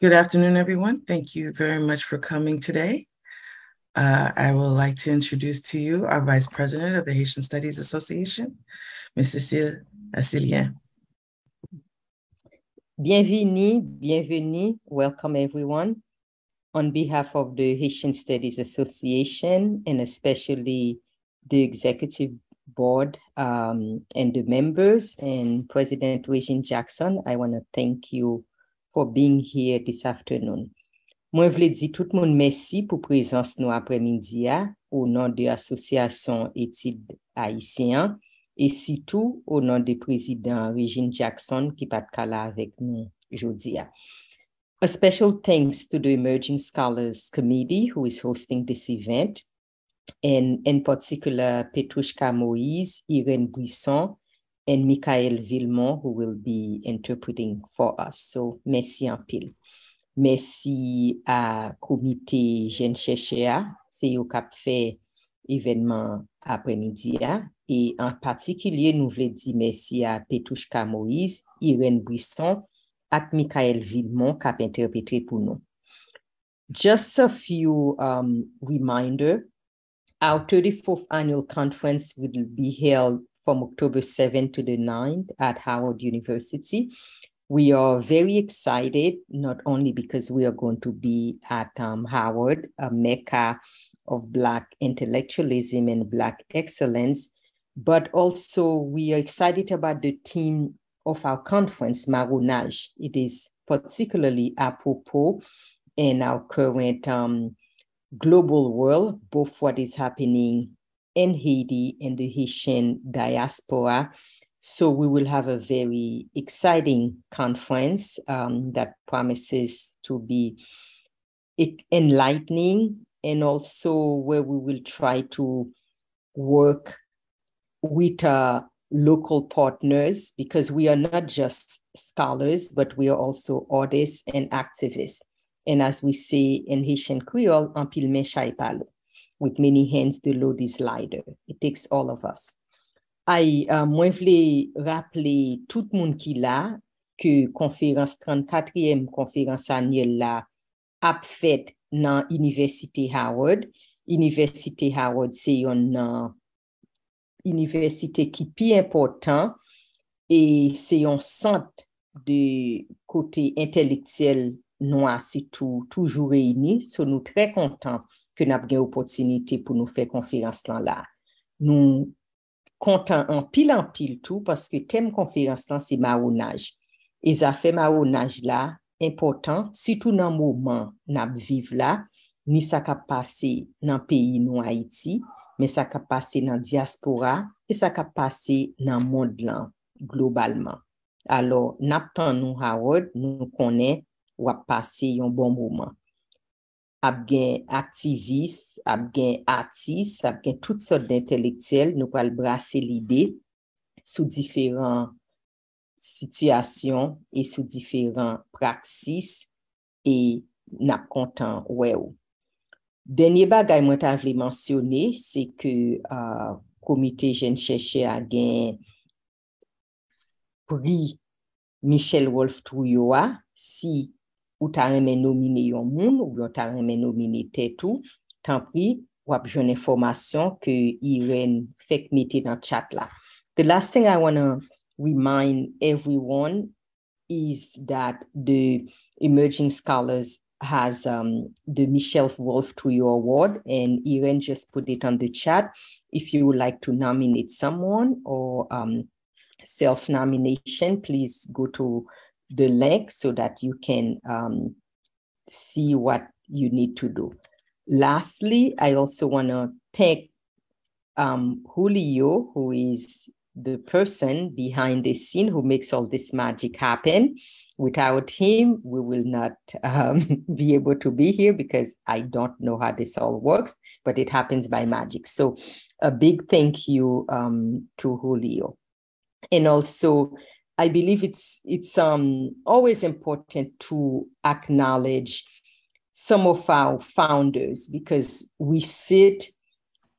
Good afternoon, everyone. Thank you very much for coming today. Uh, I would like to introduce to you our Vice President of the Haitian Studies Association, Ms. Cécile Accilien. Bienvenue, bienvenue. Welcome, everyone. On behalf of the Haitian Studies Association and especially the Executive Board um, and the members and President Regine Jackson, I want to thank you for being here this afternoon. Mwen vle di tout moun mersi pou prezans nou apremidi ya ou nan de Asosyasyon Etid Haitien e sitou ou nan de Prezident Regine Jackson ki pat kala avek nou jodi ya. A special thanks to the Emerging Scholars Committee who is hosting this event and in particular Petrushka Moïse, Irene Buisson and Michael Villemont who will be interpreting for us. So, merci en pile. Merci à comité Jeune Cherchea, c'est yo kap fait événement après-midi et en particulier nous voulons dire merci à Petrushka Moïse, Irene Brisson et Michael Villemont kap interprété pour nous. Just a few um, reminder, our 34th annual conference will be held from October 7th to the 9th at Howard University. We are very excited, not only because we are going to be at um, Howard, a mecca of Black intellectualism and Black excellence, but also we are excited about the theme of our conference, Marronage. It is particularly apropos in our current um, global world, both what is happening in Haiti and the Haitian diaspora, so we will have a very exciting conference um, that promises to be enlightening and also where we will try to work with uh, local partners because we are not just scholars, but we are also artists and activists. And as we say in Haitian Creole, en pile with many hands the load is lighter. It takes all of us. Uh, rappele tout moun ki la ke konferans 34e konferans anyel la ap fet nan Universite Howard. Universite Howard se yon nan universite ki pi important e se yon sant de kote intelektuel nou asi toujou reyni. So nou tre kontan ke nap gen opotinite pou nou fe konferans lan la. Nou content en pile en pile tout parce que thème conférence là c'est marronnage. Et ça fait marronnage là important surtout dans le moment n'a vivre là ni ça qui passé dans pays nous Haïti mais ça qui passé dans diaspora et ça qui passé dans le monde là globalement. Alors n'attend nous Howard nous connaît ou a passé un bon moment. Ap gen aktivis, ap gen artis, ap gen tout sort d'intelektuel nou pal brase l'ide sou diferant sityasyon e sou diferant praksis e nap kontan wè ou. Denye bagay mwen ta vle mensyone, se ke komite jen chèche a gen pri Michel Wolf Trouyoua si ou nomine yon moun, ou ta reme nomine tetou, tan pri wap Irene fek chat la. The last thing I want to remind everyone is that the Emerging Scholars has um, the Michel-Rolph Trouillot Award, and Irene just put it on the chat. If you would like to nominate someone or um, self-nomination, please go to the link so that you can um, see what you need to do. Lastly, I also want to thank um, Julio, who is the person behind the scene who makes all this magic happen. Without him, we will not um, be able to be here because I don't know how this all works, but it happens by magic. So, a big thank you um, to Julio. And also, I believe it's it's um, always important to acknowledge some of our founders because we sit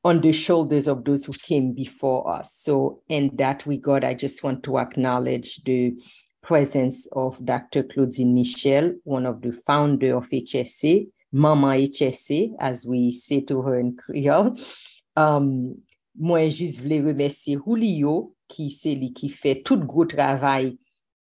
on the shoulders of those who came before us. So in that regard, I just want to acknowledge the presence of Dr. Claudine Michel, one of the founder of HSA, Mama HSA, as we say to her in Creole. Um, moi, juste voulais remercier Julio, qui c'est lui qui fait tout gros travail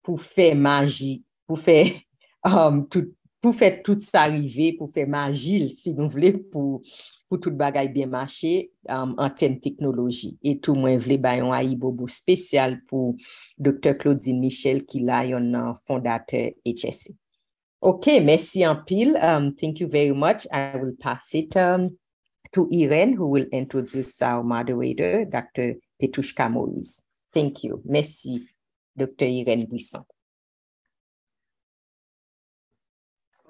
pour faire magie, pour faire um, tout, pour faire tout ça arriver, pour faire magie, si vous voulez, pour, pour tout bagaille bien marcher um, en termes de technologie. Et tout, moi, je voulais un aibobo spécial pour Dr. Claudine Michel, qui est un fondateur HSC. OK, merci en pile. Um, thank you very much. I will pass it um, to Irene, who will introduce our moderator, Dr. Petrushka Moïse. Thank you. Merci, Dr. Irene Buisson.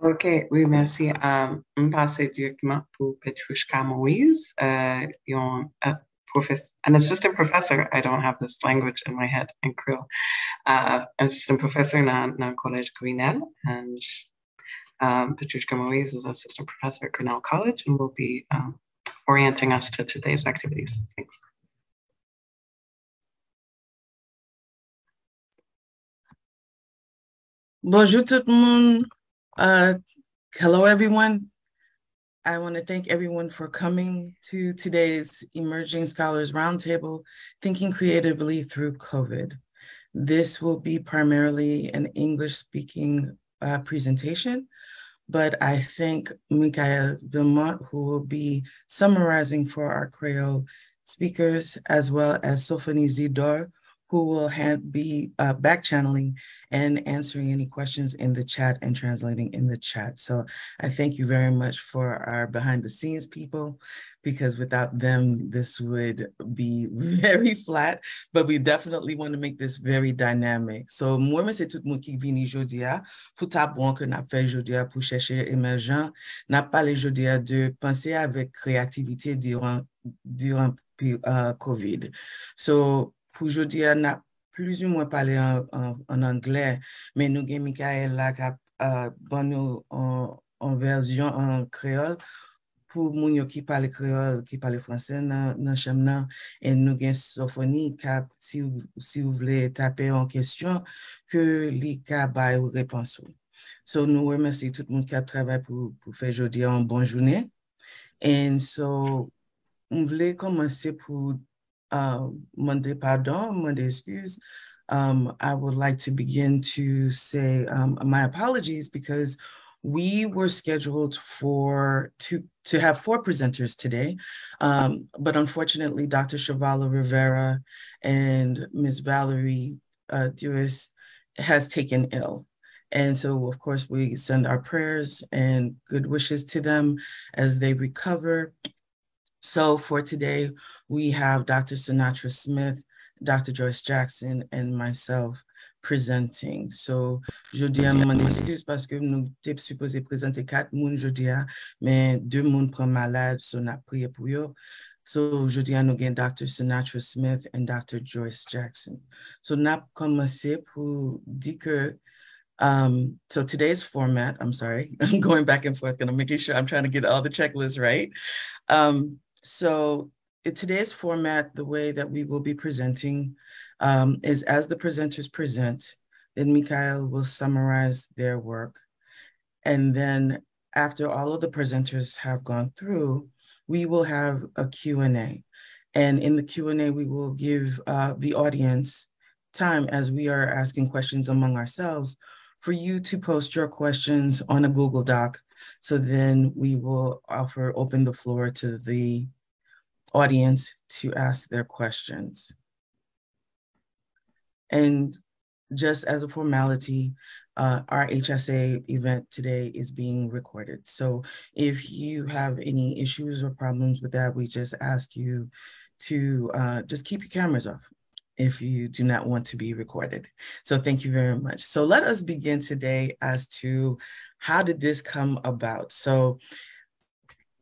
OK, oui, merci. Um, on passe directement pour Petrushka Moïse, uh, un, an assistant professor. I don't have this language in my head in Creole. Uh, assistant professor na, na College Grinnell. And um, Petrushka Moïse is assistant professor at Grinnell College and will be um, orienting us to today's activities. Thanks. Bonjour tout le monde. Uh, hello, everyone. I want to thank everyone for coming to today's Emerging Scholars Roundtable, Thinking Creatively Through COVID. This will be primarily an English speaking uh, presentation, but I thank Michael Vilmont, who will be summarizing for our Creole speakers, as well as Sophanie Zidor, who will have, be uh, back channeling and answering any questions in the chat and translating in the chat. So I thank you very much for our behind the scenes people, because without them, this would be very flat, but we definitely want to make this very dynamic. So mwen mwen se tout moun ki vini jodia, pou ta bon ke nap fe jodia pou chèche emerjan, nap pale jodia de panse avèk kreativite diran, diran uh, COVID. So pou jodia nap plus ou mwen pale an anglè, men nou gen Mikael la ka uh, ban nou an version an kreol, pou moun yo ki pale kreol, ki pale franse nan, nan chem nan, en nou gen sofoni kap si ou, si ou vle tape an kestyon ke li ka bay ou repansou. So nou remersi tout moun kap travay pou, pou fe jodi an bon jounen. And so, m vle komanse pou uh, mande pardon, mande eskuse. Um, I would like to begin to say um, my apologies because we were scheduled for to to have four presenters today, um, but unfortunately, Dr. Shavala Rivera and Ms. Valerie uh, Dewis has taken ill. And so, of course, we send our prayers and good wishes to them as they recover. So for today, we have Dr. Synatra Smith, Dr. Joyce Jackson, and myself presenting. So, jeudi, je m'excuse parce que nous sommes supposés présenter quatre personnes jeudi, mais deux personnes prennent malade, so n'a prié pour eux. So, jeudi, nous avons Dr. Synatra Smith and Dr. Joyce Jackson. So, n'a commencé pour dire que um, so today's format, I'm sorry, I'm going back and forth, and I'm making sure I'm trying to get all the checklists right. Um, so today's format, the way that we will be presenting um, is as the presenters present, then Mikhail will summarize their work. And then after all of the presenters have gone through, we will have a Q&A. And in the Q&A, we will give uh, the audience time as we are asking questions among ourselves for you to post your questions on a Google Doc. So then we will offer, open the floor to the audience to ask their questions. And just as a formality, uh, our HSA event today is being recorded. So if you have any issues or problems with that, we just ask you to uh, just keep your cameras off if you do not want to be recorded. So thank you very much. So let us begin today as to how did this come about? So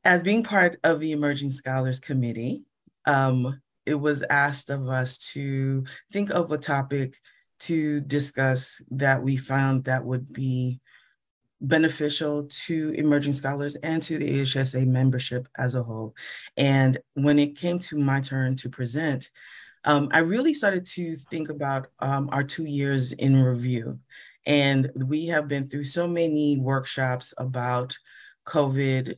as being part of the Emerging Scholars Committee, um, it was asked of us to think of a topic to discuss that we found that would be beneficial to emerging scholars and to the AHSA membership as a whole. And when it came to my turn to present, um, I really started to think about um, our two years in review. And we have been through so many workshops about COVID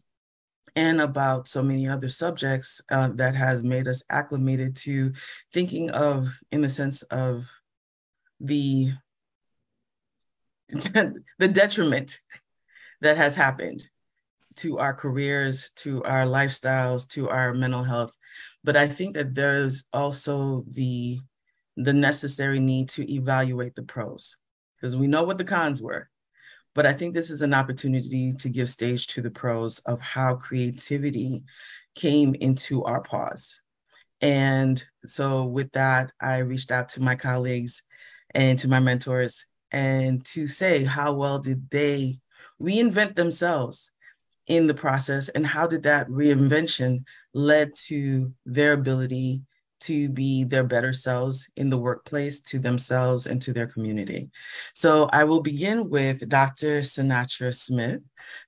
and about so many other subjects uh, that has made us acclimated to thinking of, in the sense of the the detriment that has happened to our careers, to our lifestyles, to our mental health. But I think that there's also the the necessary need to evaluate the pros because we know what the cons were. But I think this is an opportunity to give stage to the pros of how creativity came into our pause. And so, with that, I reached out to my colleagues and to my mentors and to say how well did they reinvent themselves in the process and how did that reinvention led to their ability to be their better selves in the workplace to themselves and to their community. So I will begin with Dr. Synatra Smith.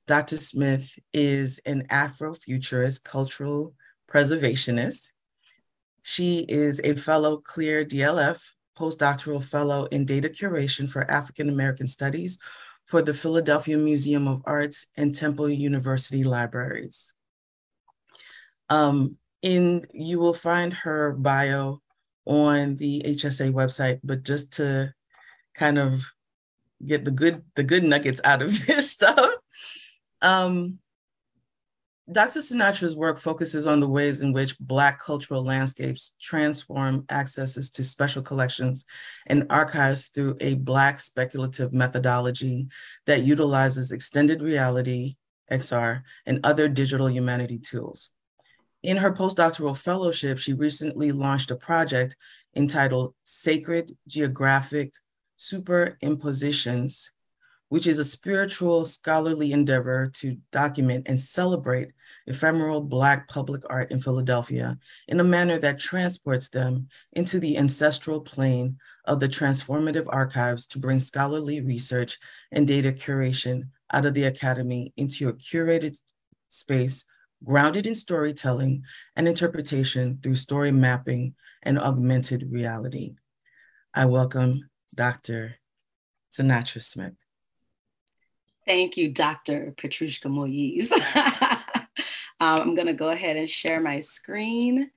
Dr. Smith is an Afrofuturist cultural preservationist. She is a fellow CLIR DLF postdoctoral fellow in data curation for African American Studies for the Philadelphia Museum of Arts and Temple University Libraries. Um, in you will find her bio on the HSA website, but just to kind of get the good the good nuggets out of this stuff. Um, Dr. Synatra's work focuses on the ways in which Black cultural landscapes transform accesses to special collections and archives through a Black speculative methodology that utilizes extended reality, XR, and other digital humanity tools. In her postdoctoral fellowship, she recently launched a project entitled Sacred Geographic Superimpositions which is a spiritual scholarly endeavor to document and celebrate ephemeral Black public art in Philadelphia in a manner that transports them into the ancestral plane of the transformative archives to bring scholarly research and data curation out of the academy into a curated space grounded in storytelling and interpretation through story mapping and augmented reality. I welcome Dr. Synatra Smith. Thank you, Dr. Petrushka Moise. um, I'm going to go ahead and share my screen.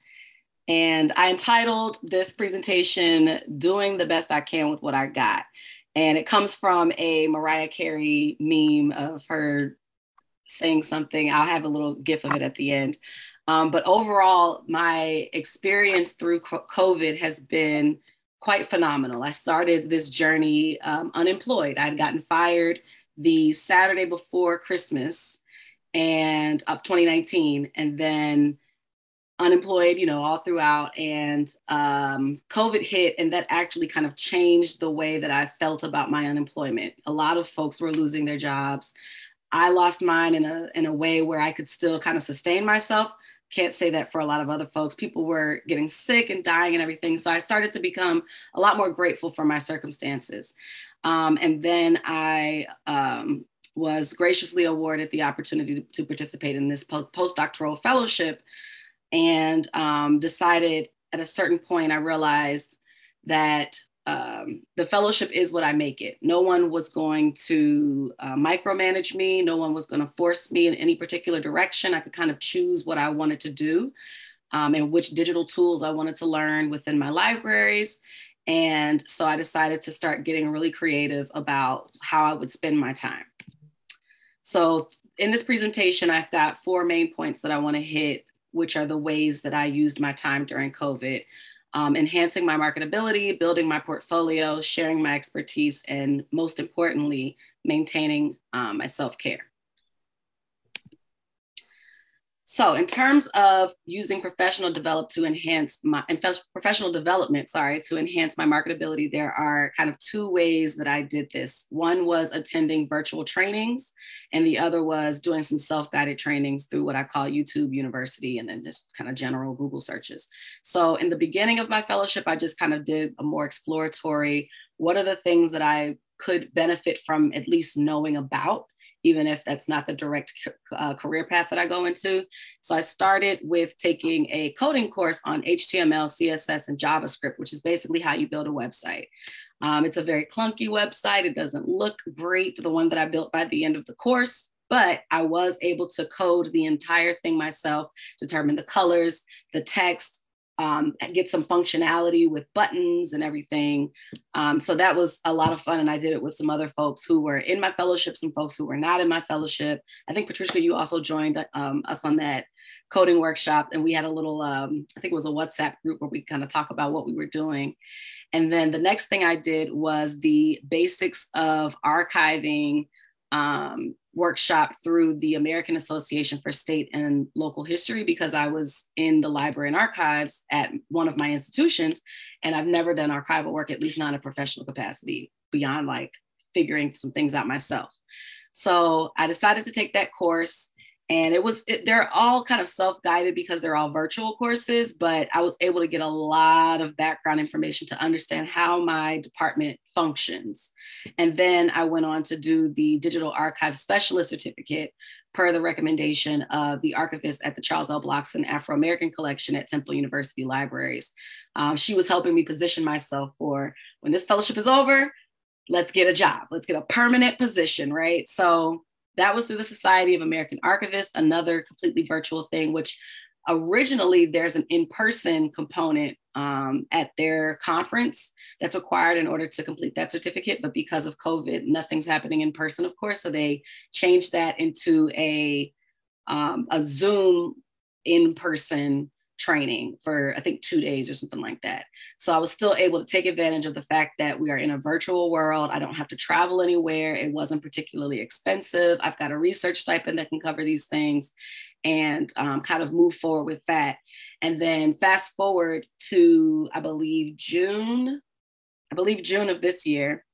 And I entitled this presentation, Doing the Best I Can with What I Got. And it comes from a Mariah Carey meme of her saying something. I'll have a little gif of it at the end. Um, but overall, my experience through COVID has been quite phenomenal. I started this journey um, unemployed. I'd gotten fired the Saturday before Christmas and of 2019, and then unemployed, you know, all throughout. And um, COVID hit, and that actually kind of changed the way that I felt about my unemployment. A lot of folks were losing their jobs. I lost mine in a in a way where I could still kind of sustain myself. Can't say that for a lot of other folks. People were getting sick and dying and everything. So I started to become a lot more grateful for my circumstances. Um, and then I um, was graciously awarded the opportunity to, to participate in this postdoctoral fellowship and um, decided at a certain point, I realized that um, the fellowship is what I make it. No one was going to uh, micromanage me. No one was going to force me in any particular direction. I could kind of choose what I wanted to do um, and which digital tools I wanted to learn within my libraries. And so I decided to start getting really creative about how I would spend my time. So in this presentation, I've got four main points that I want to hit, which are the ways that I used my time during COVID. Um, enhancing my marketability, building my portfolio, sharing my expertise, and most importantly, maintaining um, my self care. So in terms of using professional develop to enhance my professional development, sorry, to enhance my marketability, there are kind of two ways that I did this. One was attending virtual trainings, and the other was doing some self-guided trainings through what I call YouTube University and then just kind of general Google searches. So in the beginning of my fellowship, I just kind of did a more exploratory, what are the things that I could benefit from at least knowing about even if that's not the direct uh, career path that I go into. So I started with taking a coding course on HTML, CSS, and JavaScript, which is basically how you build a website. Um, it's a very clunky website. It doesn't look great, the one that I built by the end of the course, but I was able to code the entire thing myself, determine the colors, the text, um, get some functionality with buttons and everything. Um, so that was a lot of fun. And I did it with some other folks who were in my fellowship, some folks who were not in my fellowship. I think Patricia, you also joined um, us on that coding workshop. And we had a little, um, I think it was a WhatsApp group where we kind of talk about what we were doing. And then the next thing I did was the basics of archiving um, workshop through the American Association for State and Local History because I was in the library and archives at one of my institutions. And I've never done archival work, at least not in a professional capacity, beyond like figuring some things out myself. So I decided to take that course and it was it, they're all kind of self-guided because they're all virtual courses but i was able to get a lot of background information to understand how my department functions. And then i went on to do the digital archive specialist certificate per the recommendation of the archivist at the charles l. Blockson afro-american collection at temple university libraries. Um, she was helping me position myself for when this fellowship is over let's get a job. Let's get a permanent position right? So that was through the Society of American Archivists, another completely virtual thing, which originally there's an in-person component um, at their conference that's required in order to complete that certificate but because of covid nothing's happening in person of course so they changed that into a um, a zoom in-person training for I think two days or something like that. So I was still able to take advantage of the fact that we are in a virtual world. I don't have to travel anywhere. It wasn't particularly expensive. I've got a research stipend that can cover these things and um, kind of move forward with that. And then fast forward to, I believe, June, I believe June of this year,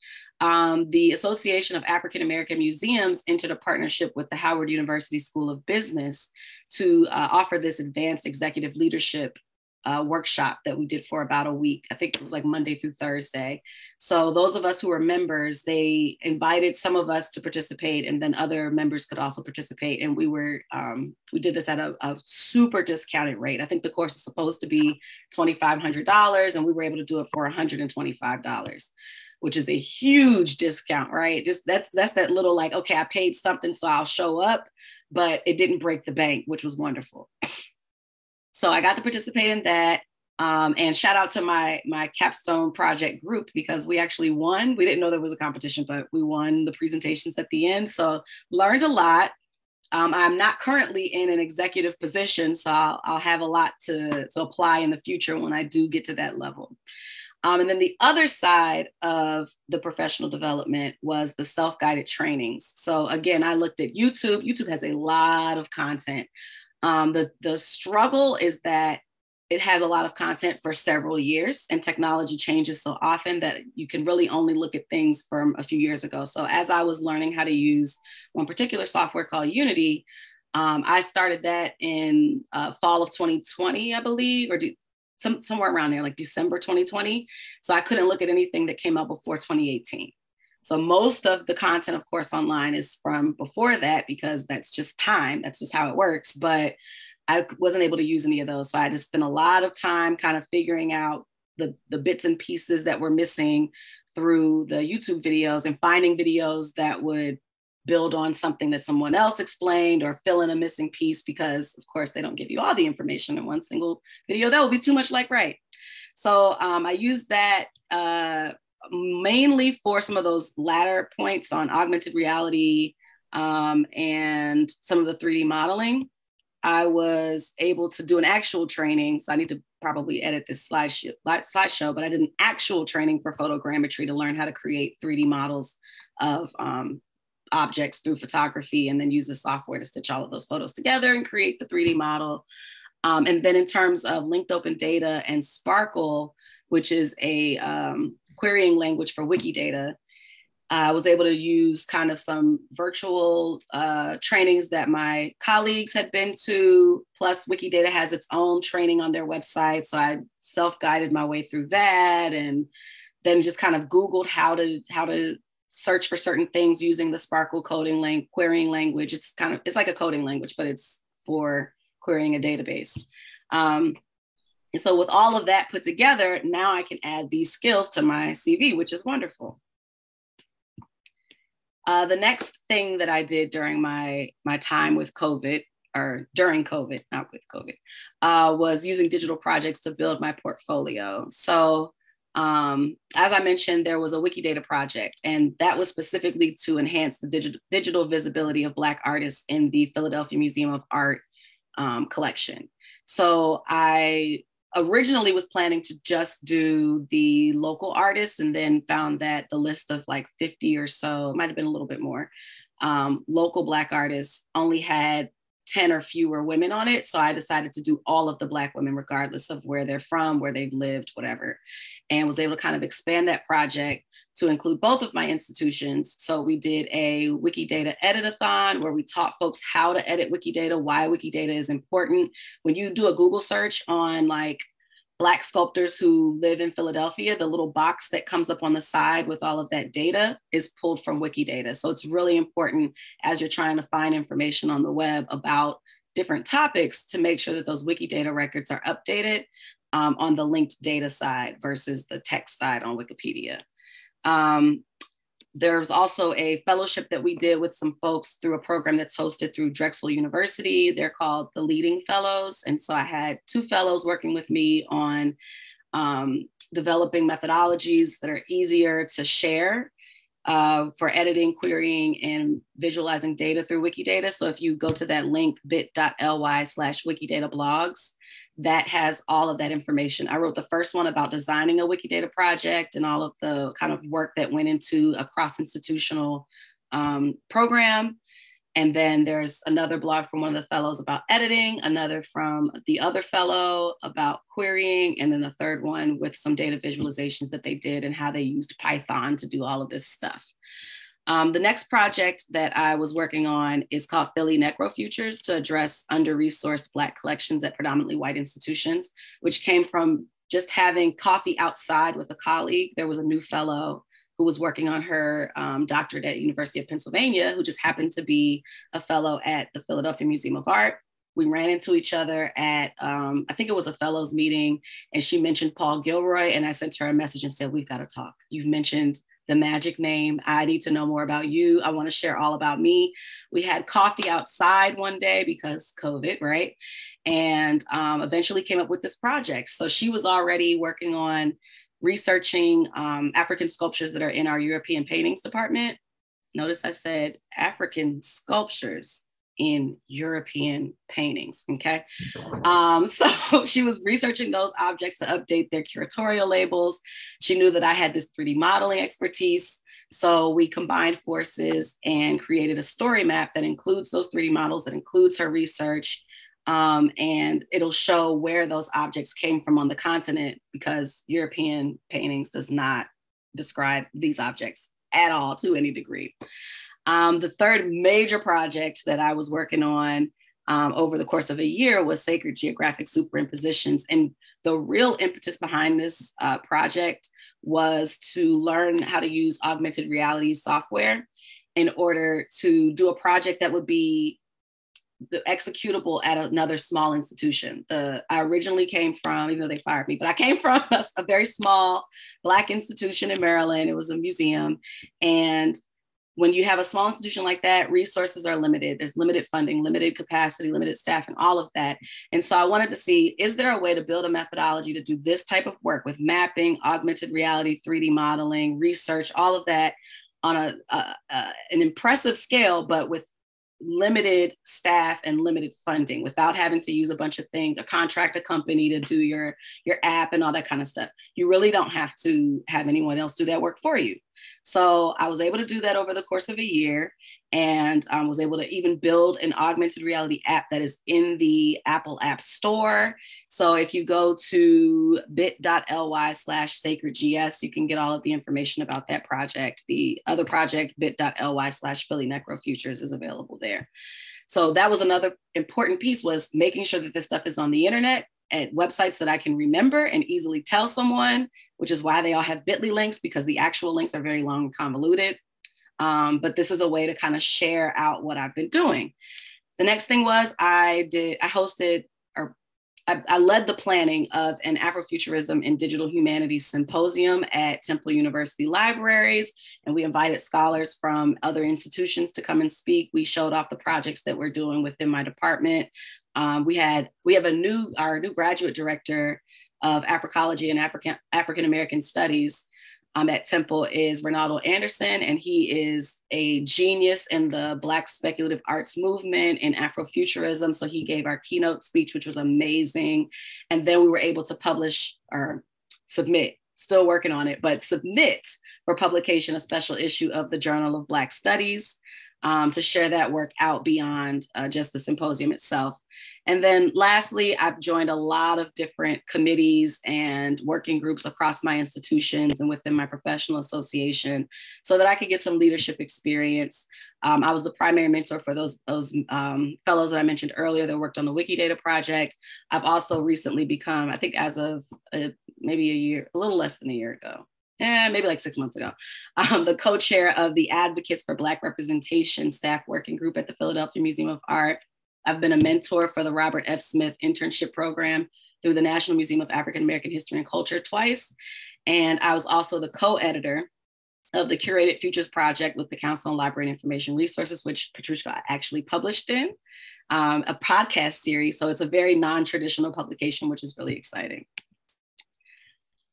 um, the Association of African American Museums entered a partnership with the Howard University School of Business to uh, offer this advanced executive leadership uh, workshop that we did for about a week. I think it was like Monday through Thursday. So those of us who were members, they invited some of us to participate, and then other members could also participate. And we were um, we did this at a, a, super discounted rate. I think the course is supposed to be twenty five hundred dollars, and we were able to do it for one hundred and twenty five dollars which is a huge discount, right? Just that's that's that little like, okay, I paid something, so I'll show up, but it didn't break the bank, which was wonderful. So I got to participate in that. Um, and shout out to my my capstone project group because we actually won. We didn't know there was a competition, but we won the presentations at the end. So learned a lot. Um, I'm not currently in an executive position, so I'll, I'll have a lot to, to apply in the future when I do get to that level. Um, and then the other side of the professional development was the self guided trainings. So, again, I looked at YouTube. YouTube has a lot of content. Um, the, the struggle is that it has a lot of content for several years, and technology changes so often that you can really only look at things from a few years ago. So, as I was learning how to use one particular software called Unity, um, I started that in uh, fall of 2020, I believe, or some, somewhere around there, like December 2020. So I couldn't look at anything that came out before 2018. So most of the content, of course, online is from before that because that's just time. That's just how it works. But I wasn't able to use any of those. So I just spent a lot of time kind of figuring out the, the bits and pieces that were missing through the YouTube videos and finding videos that would build on something that someone else explained or fill in a missing piece because of course they don't give you all the information in one single video. That would be too much like right. So um, i use that uh, mainly for some of those latter points on augmented reality um, and some of the 3d modeling. I was able to do an actual training so i need to probably edit this slideshow, but i did an actual training for photogrammetry to learn how to create 3d models of um, objects through photography and then use the software to stitch all of those photos together and create the 3D model. Um, and then in terms of linked open data and SPARQL, which is a um, querying language for Wikidata, I was able to use kind of some virtual uh, trainings that my colleagues had been to. Plus, Wikidata has its own training on their website. So I self guided my way through that and then just kind of Googled how to, how to search for certain things using the SPARQL coding lang- querying language. It's kind of, it's like a coding language, but it's for querying a database. Um, and so with all of that put together, now I can add these skills to my CV, which is wonderful. Uh, the next thing that I did during my, my time with COVID, or during COVID, not with COVID, uh, was using digital projects to build my portfolio. So um, as I mentioned, there was a Wikidata project, and that was specifically to enhance the digital, digital visibility of Black artists in the Philadelphia Museum of Art um, collection. So I originally was planning to just do the local artists and then found that the list of like 50 or so, might have been a little bit more, um, local Black artists only had 10 or fewer women on it. So I decided to do all of the Black women, regardless of where they're from, where they've lived, whatever, and was able to kind of expand that project to include both of my institutions. So we did a Wikidata editathon where we taught folks how to edit Wikidata, why Wikidata is important. When you do a Google search on like Black sculptors who live in Philadelphia, the little box that comes up on the side with all of that data is pulled from Wikidata. So it's really important as you're trying to find information on the web about different topics to make sure that those Wikidata records are updated um, on the linked data side versus the text side on Wikipedia. Um, there's also a fellowship that we did with some folks through a program that's hosted through Drexel University. They're called the Leading Fellows. And so I had two fellows working with me on um, developing methodologies that are easier to share uh, for editing, querying, and visualizing data through Wikidata. So if you go to that link bit.ly slash Wikidata blogs, that has all of that information. I wrote the first one about designing a Wikidata project and all of the kind of work that went into a cross institutional um, program. And then there's another blog from one of the fellows about editing, another from the other fellow about querying, and then the third one with some data visualizations that they did and how they used Python to do all of this stuff. Um, the next project that I was working on is called Philly Necrofutures to address under-resourced Black collections at predominantly white institutions, which came from just having coffee outside with a colleague. There was a new fellow who was working on her um, doctorate at University of Pennsylvania, who just happened to be a fellow at the Philadelphia Museum of Art. We ran into each other at, um, I think it was a fellows meeting, and she mentioned Paul Gilroy, and I sent her a message and said, we've got to talk. You've mentioned the magic name. I need to know more about you. I want to share all about me. We had coffee outside one day because COVID, right? And um, eventually came up with this project. So she was already working on researching um, African sculptures that are in our European paintings department. Notice I said African sculptures in European paintings. Okay. Um, so she was researching those objects to update their curatorial labels. She knew that I had this 3D modeling expertise. So we combined forces and created a story map that includes those 3D models, that includes her research. Um, and it'll show where those objects came from on the continent because European paintings does not describe these objects at all to any degree. Um, the third major project that I was working on um, over the course of a year was sacred geographic superimpositions. And the real impetus behind this uh, project was to learn how to use augmented reality software in order to do a project that would be the executable at another small institution. The I originally came from, even though they fired me, but I came from a, a very small black institution in Maryland. It was a museum, and when you have a small institution like that, resources are limited. There's limited funding, limited capacity, limited staffing, all of that. And so I wanted to see is there a way to build a methodology to do this type of work with mapping, augmented reality, 3D modeling, research, all of that on a, a, a an impressive scale, but with limited staff and limited funding without having to use a bunch of things or contract a company to do your your app and all that kind of stuff you really don't have to have anyone else do that work for you so I was able to do that over the course of a year and um, was able to even build an augmented reality app that is in the Apple App Store. So if you go to bit.ly slash sacredgs, you can get all of the information about that project. The other project, bit.ly slash Philly Necrofutures is available there. So that was another important piece was making sure that this stuff is on the internet at websites that I can remember and easily tell someone, which is why they all have bit.ly links because the actual links are very long and convoluted. Um, but this is a way to kind of share out what I've been doing. The next thing was I did, I hosted or I, I led the planning of an Afrofuturism and Digital Humanities Symposium at Temple University Libraries. And we invited scholars from other institutions to come and speak. We showed off the projects that we're doing within my department. Um, we had, we have a new, our new graduate director of Africology and African African American Studies um, at Temple is Reynaldo Anderson, and he is a genius in the Black speculative arts movement and Afrofuturism. So he gave our keynote speech, which was amazing. And then we were able to publish or submit, still working on it, but submit for publication a special issue of the Journal of Black Studies um, to share that work out beyond uh, just the symposium itself. And then lastly, I've joined a lot of different committees and working groups across my institutions and within my professional association so that I could get some leadership experience. Um, I was the primary mentor for those, those um, fellows that I mentioned earlier that worked on the Wikidata project. I've also recently become, I think as of uh, maybe a year, a little less than a year ago, eh, maybe like six months ago, um, the co-chair of the Advocates for Black Representation staff working group at the Philadelphia Museum of Art. I've been a mentor for the Robert F. Smith internship program through the National Museum of African American History and Culture twice. And I was also the co-editor of the Curated Futures Project with the Council on Library and Information Resources, which Patricia actually published in, um, a podcast series. So it's a very non-traditional publication, which is really exciting.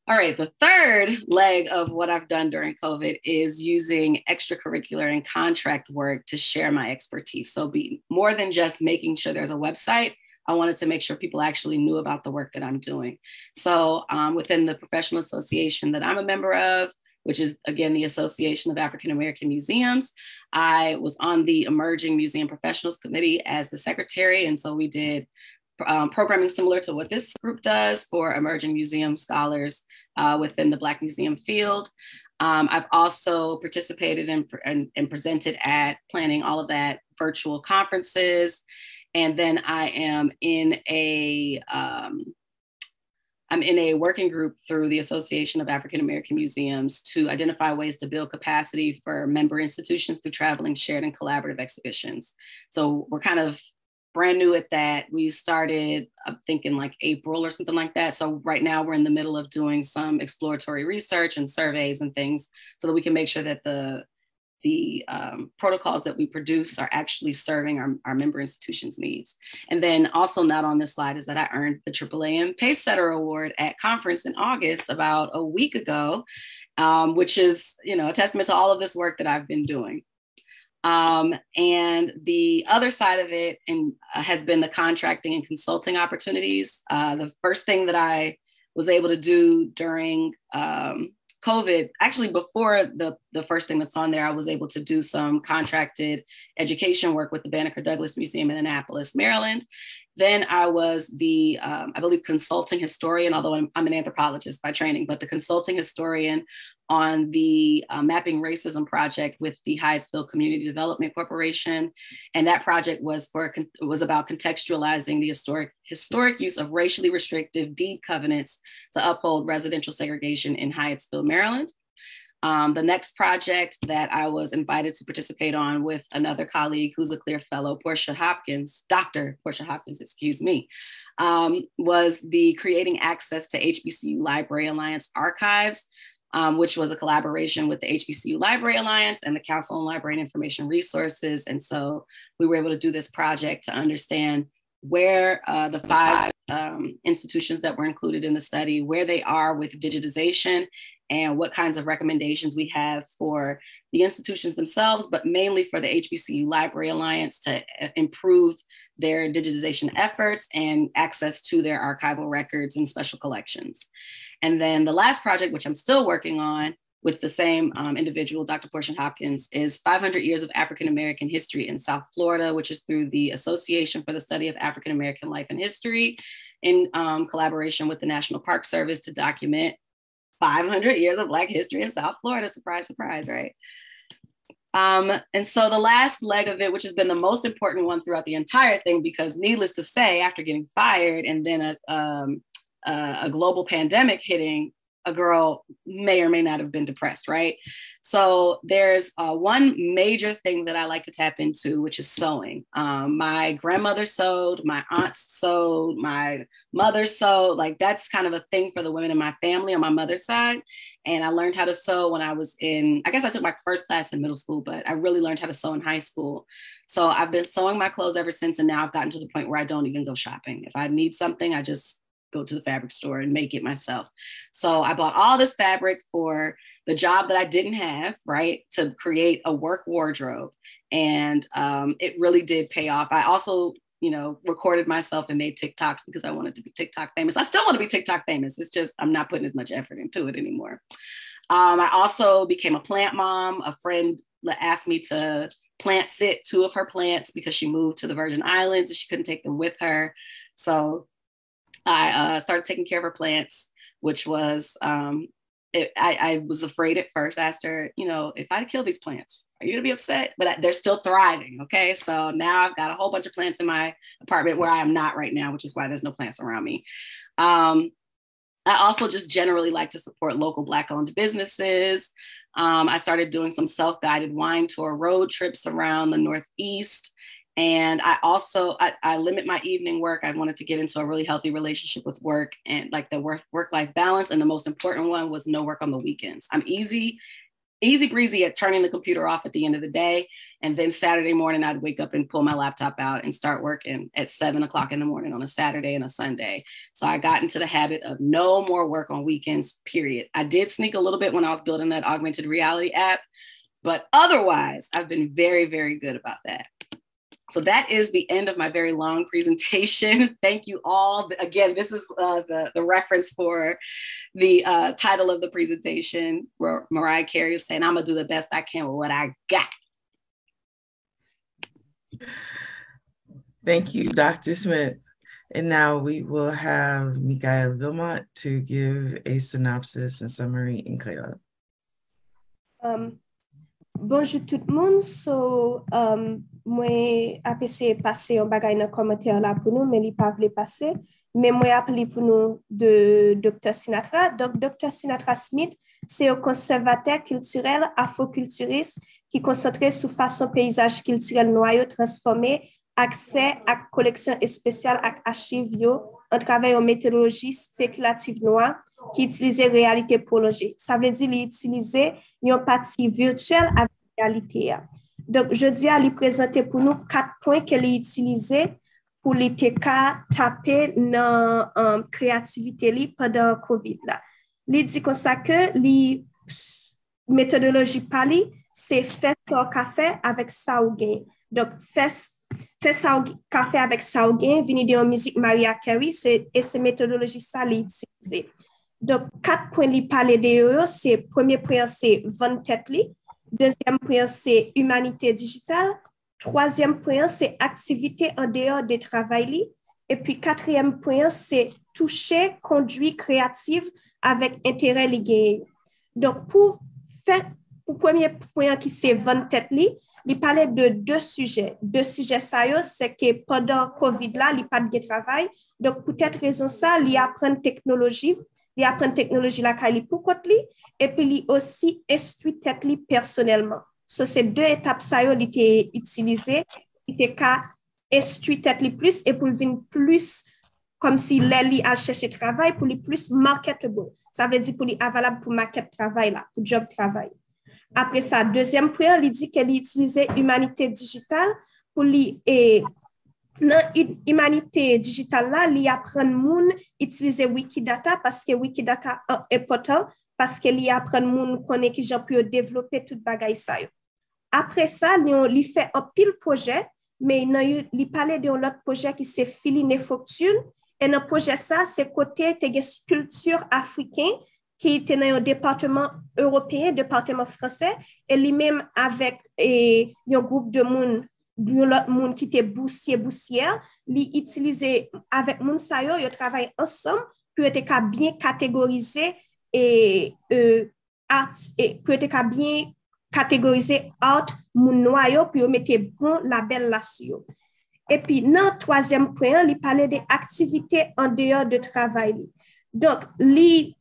All right, the third leg of what I've done during COVID is using extracurricular and contract work to share my expertise. So, be more than just making sure there's a website, I wanted to make sure people actually knew about the work that I'm doing. So, um, within the professional association that I'm a member of, which is again the Association of African American Museums. I was on the Emerging Museum Professionals Committee as the secretary. And so we did um, programming similar to what this group does for emerging museum scholars uh, within the Black Museum field. Um, I've also participated in, and, and presented at planning all of that virtual conferences. And then I am in a um, I'm in a working group through the Association of African American Museums to identify ways to build capacity for member institutions through traveling, shared, and collaborative exhibitions. So we're kind of brand new at that. We started, I'm thinking like April or something like that. So right now we're in the middle of doing some exploratory research and surveys and things so that we can make sure that the the um, protocols that we produce are actually serving our, our member institutions needs. And then also not on this slide is that I earned the AAAM Pacesetter Award at conference in August about a week ago, um, which is, you know, a testament to all of this work that I've been doing. Um, and the other side of it and, uh, has been the contracting and consulting opportunities. Uh, the first thing that I was able to do during um, COVID, actually before the, the first thing that's on there, I was able to do some contracted education work with the Banneker Douglass Museum in Annapolis, Maryland. Then I was the, um, I believe, consulting historian, although I'm, I'm, an anthropologist by training, but the consulting historian on the uh, Mapping Racism project with the Hyattsville Community Development Corporation. And that project was for was about contextualizing the historic, historic use of racially restrictive deed covenants to uphold residential segregation in Hyattsville, Maryland. Um, the next project that I was invited to participate on with another colleague who's a CLIR fellow, Portia Hopkins, Dr. Portia Hopkins, excuse me, um, was the Creating Access to HBCU Library Alliance Archives, um, which was a collaboration with the HBCU Library Alliance and the Council on Library and Information Resources. And so we were able to do this project to understand where uh, the five um, institutions that were included in the study, where they are with digitization and what kinds of recommendations we have for the institutions themselves, but mainly for the HBCU Library Alliance to uh, improve their digitization efforts and access to their archival records and special collections. And then the last project, which I'm still working on with the same um, individual, Dr. Portia Hopkins, is 500 Years of African American History in South Florida, which is through the Association for the Study of African American Life and History in um, collaboration with the National Park Service to document 500 years of Black history in South Florida. Surprise, surprise, right? Um, and so the last leg of it, which has been the most important one throughout the entire thing, because needless to say, after getting fired and then a, um, a global pandemic hitting, a girl may or may not have been depressed, right? So there's uh, one major thing that I like to tap into, which is sewing. Um, my grandmother sewed, my aunts sewed, my mother sewed. Like that's kind of a thing for the women in my family on my mother's side. And I learned how to sew when I was in, I guess I took my first class in middle school, but I really learned how to sew in high school. So I've been sewing my clothes ever since. And now I've gotten to the point where I don't even go shopping. If I need something, I just go to the fabric store and make it myself. So I bought all this fabric for the job that I didn't have, right, to create a work wardrobe. And um, it really did pay off. I also, you know, recorded myself and made TikToks because I wanted to be TikTok famous. I still want to be TikTok famous. It's just I'm not putting as much effort into it anymore. Um, I also became a plant mom. A friend asked me to plant sit two of her plants because she moved to the Virgin Islands and she couldn't take them with her. So I uh, started taking care of her plants, which was um, it, I, I, was afraid at first. I asked her, you know, if I kill these plants, are you gonna be upset? But I, they're still thriving. Okay, so now I've got a whole bunch of plants in my apartment where I am not right now, which is why there's no plants around me. Um, I also just generally like to support local Black-owned businesses. Um, I started doing some self-guided wine tour road trips around the Northeast. And I also I, I, limit my evening work. I wanted to get into a really healthy relationship with work and like the work work life balance. And the most important one was no work on the weekends. I'm easy, easy breezy at turning the computer off at the end of the day. And then Saturday morning, I'd wake up and pull my laptop out and start working at seven o'clock in the morning on a Saturday and a Sunday. So I got into the habit of no more work on weekends. Period. I did sneak a little bit when I was building that augmented reality app, but otherwise, I've been very very good about that. So that is the end of my very long presentation. Thank you all. Again, this is uh, the, the reference for the uh, title of the presentation where Mariah Carey is saying, I'm gonna do the best I can with what I got. Thank you, Dr. Smith. And now we will have Mikael Vilmont to give a synopsis and summary in Creole. Um, bonjour tout le monde. So, um, Mwen apese pase yon bagay nan komentèr la pou nou, men li pa vle pase. Men mwen ap li pou nou de Dr. Sinatra. Dok Dr. Sinatra Smith, se yo konservater kiltirel, afro-kilturist, ki konsentre sou fason peyzaj kiltirel noyo transforme, akse ak koleksyon espesyal ak achiv yo, an travè yon meteorologi spekulatif noy, ki itilize realite proloje. Sa vle di li itilize yon pati virtuel avè realite ya. Donc, je dis à lui présenter pour nous quatre points qu'elle a utilisés pour les TK taper dans um, créativité li pendant COVID. Là. Il dit comme ça que la méthodologie pali, c'est faire son café avec ça ou gain. Donc, faire Fè sa ou kafe avèk sa ou gen, de yon mizik Maria Carey, se, e se metodoloji sa li itilize. Dok, kat li pale de yo, se premye preyon se van tet li, Deuxième point, c'est humanité digitale. Troisième point, c'est activité en dehors des travail. Et puis, quatrième point, c'est toucher, conduit créative avec intérêt lié. Donc, pour faire, le premier point qui c'est 20 têtes, il parlait de deux sujets. Deux sujets, ça, c'est que pendant COVID, là, il n'y a pas de travail. Donc, cette raison, ça, il apprend technologie, il apprend technologie là, pour côté et puis aussi instruit tête lui personnellement. So, ces deux étapes ça il était utilisé, il était qu'à plus et pour lui plus comme si l'elle a cherché travail pour lui plus marketable. Ça veut dire pour lui valable pour market travail là, pour job travail. Après ça, deuxième point, il dit qu'elle utilisait humanité digitale pour lui et dans humanité digitale là, il apprend monde utiliser Wikidata parce que Wikidata est important paske li apren moun konen ki jan pou yo devlope tout bagay sa yo. Apre sa, li, on, li fe an pil proje, men li pale de yon lot proje ki se fili ne foktun, en an proje sa, se kote te ge skulptur afriken ki te nan yon departement européen, departement fransè, e li menm avèk e, yon goup de moun, yon lot moun ki te bousye bousye, li itilize avèk moun sa yo yo travay ansam, pou yo te ka bien kategorize e, e, art, e, pou ete ka byen kategorize art moun noyo pou yo mette bon label la sou yo. E pi nan toazem kwen, li pale de aktivite an deyor de travay li. Donk, li,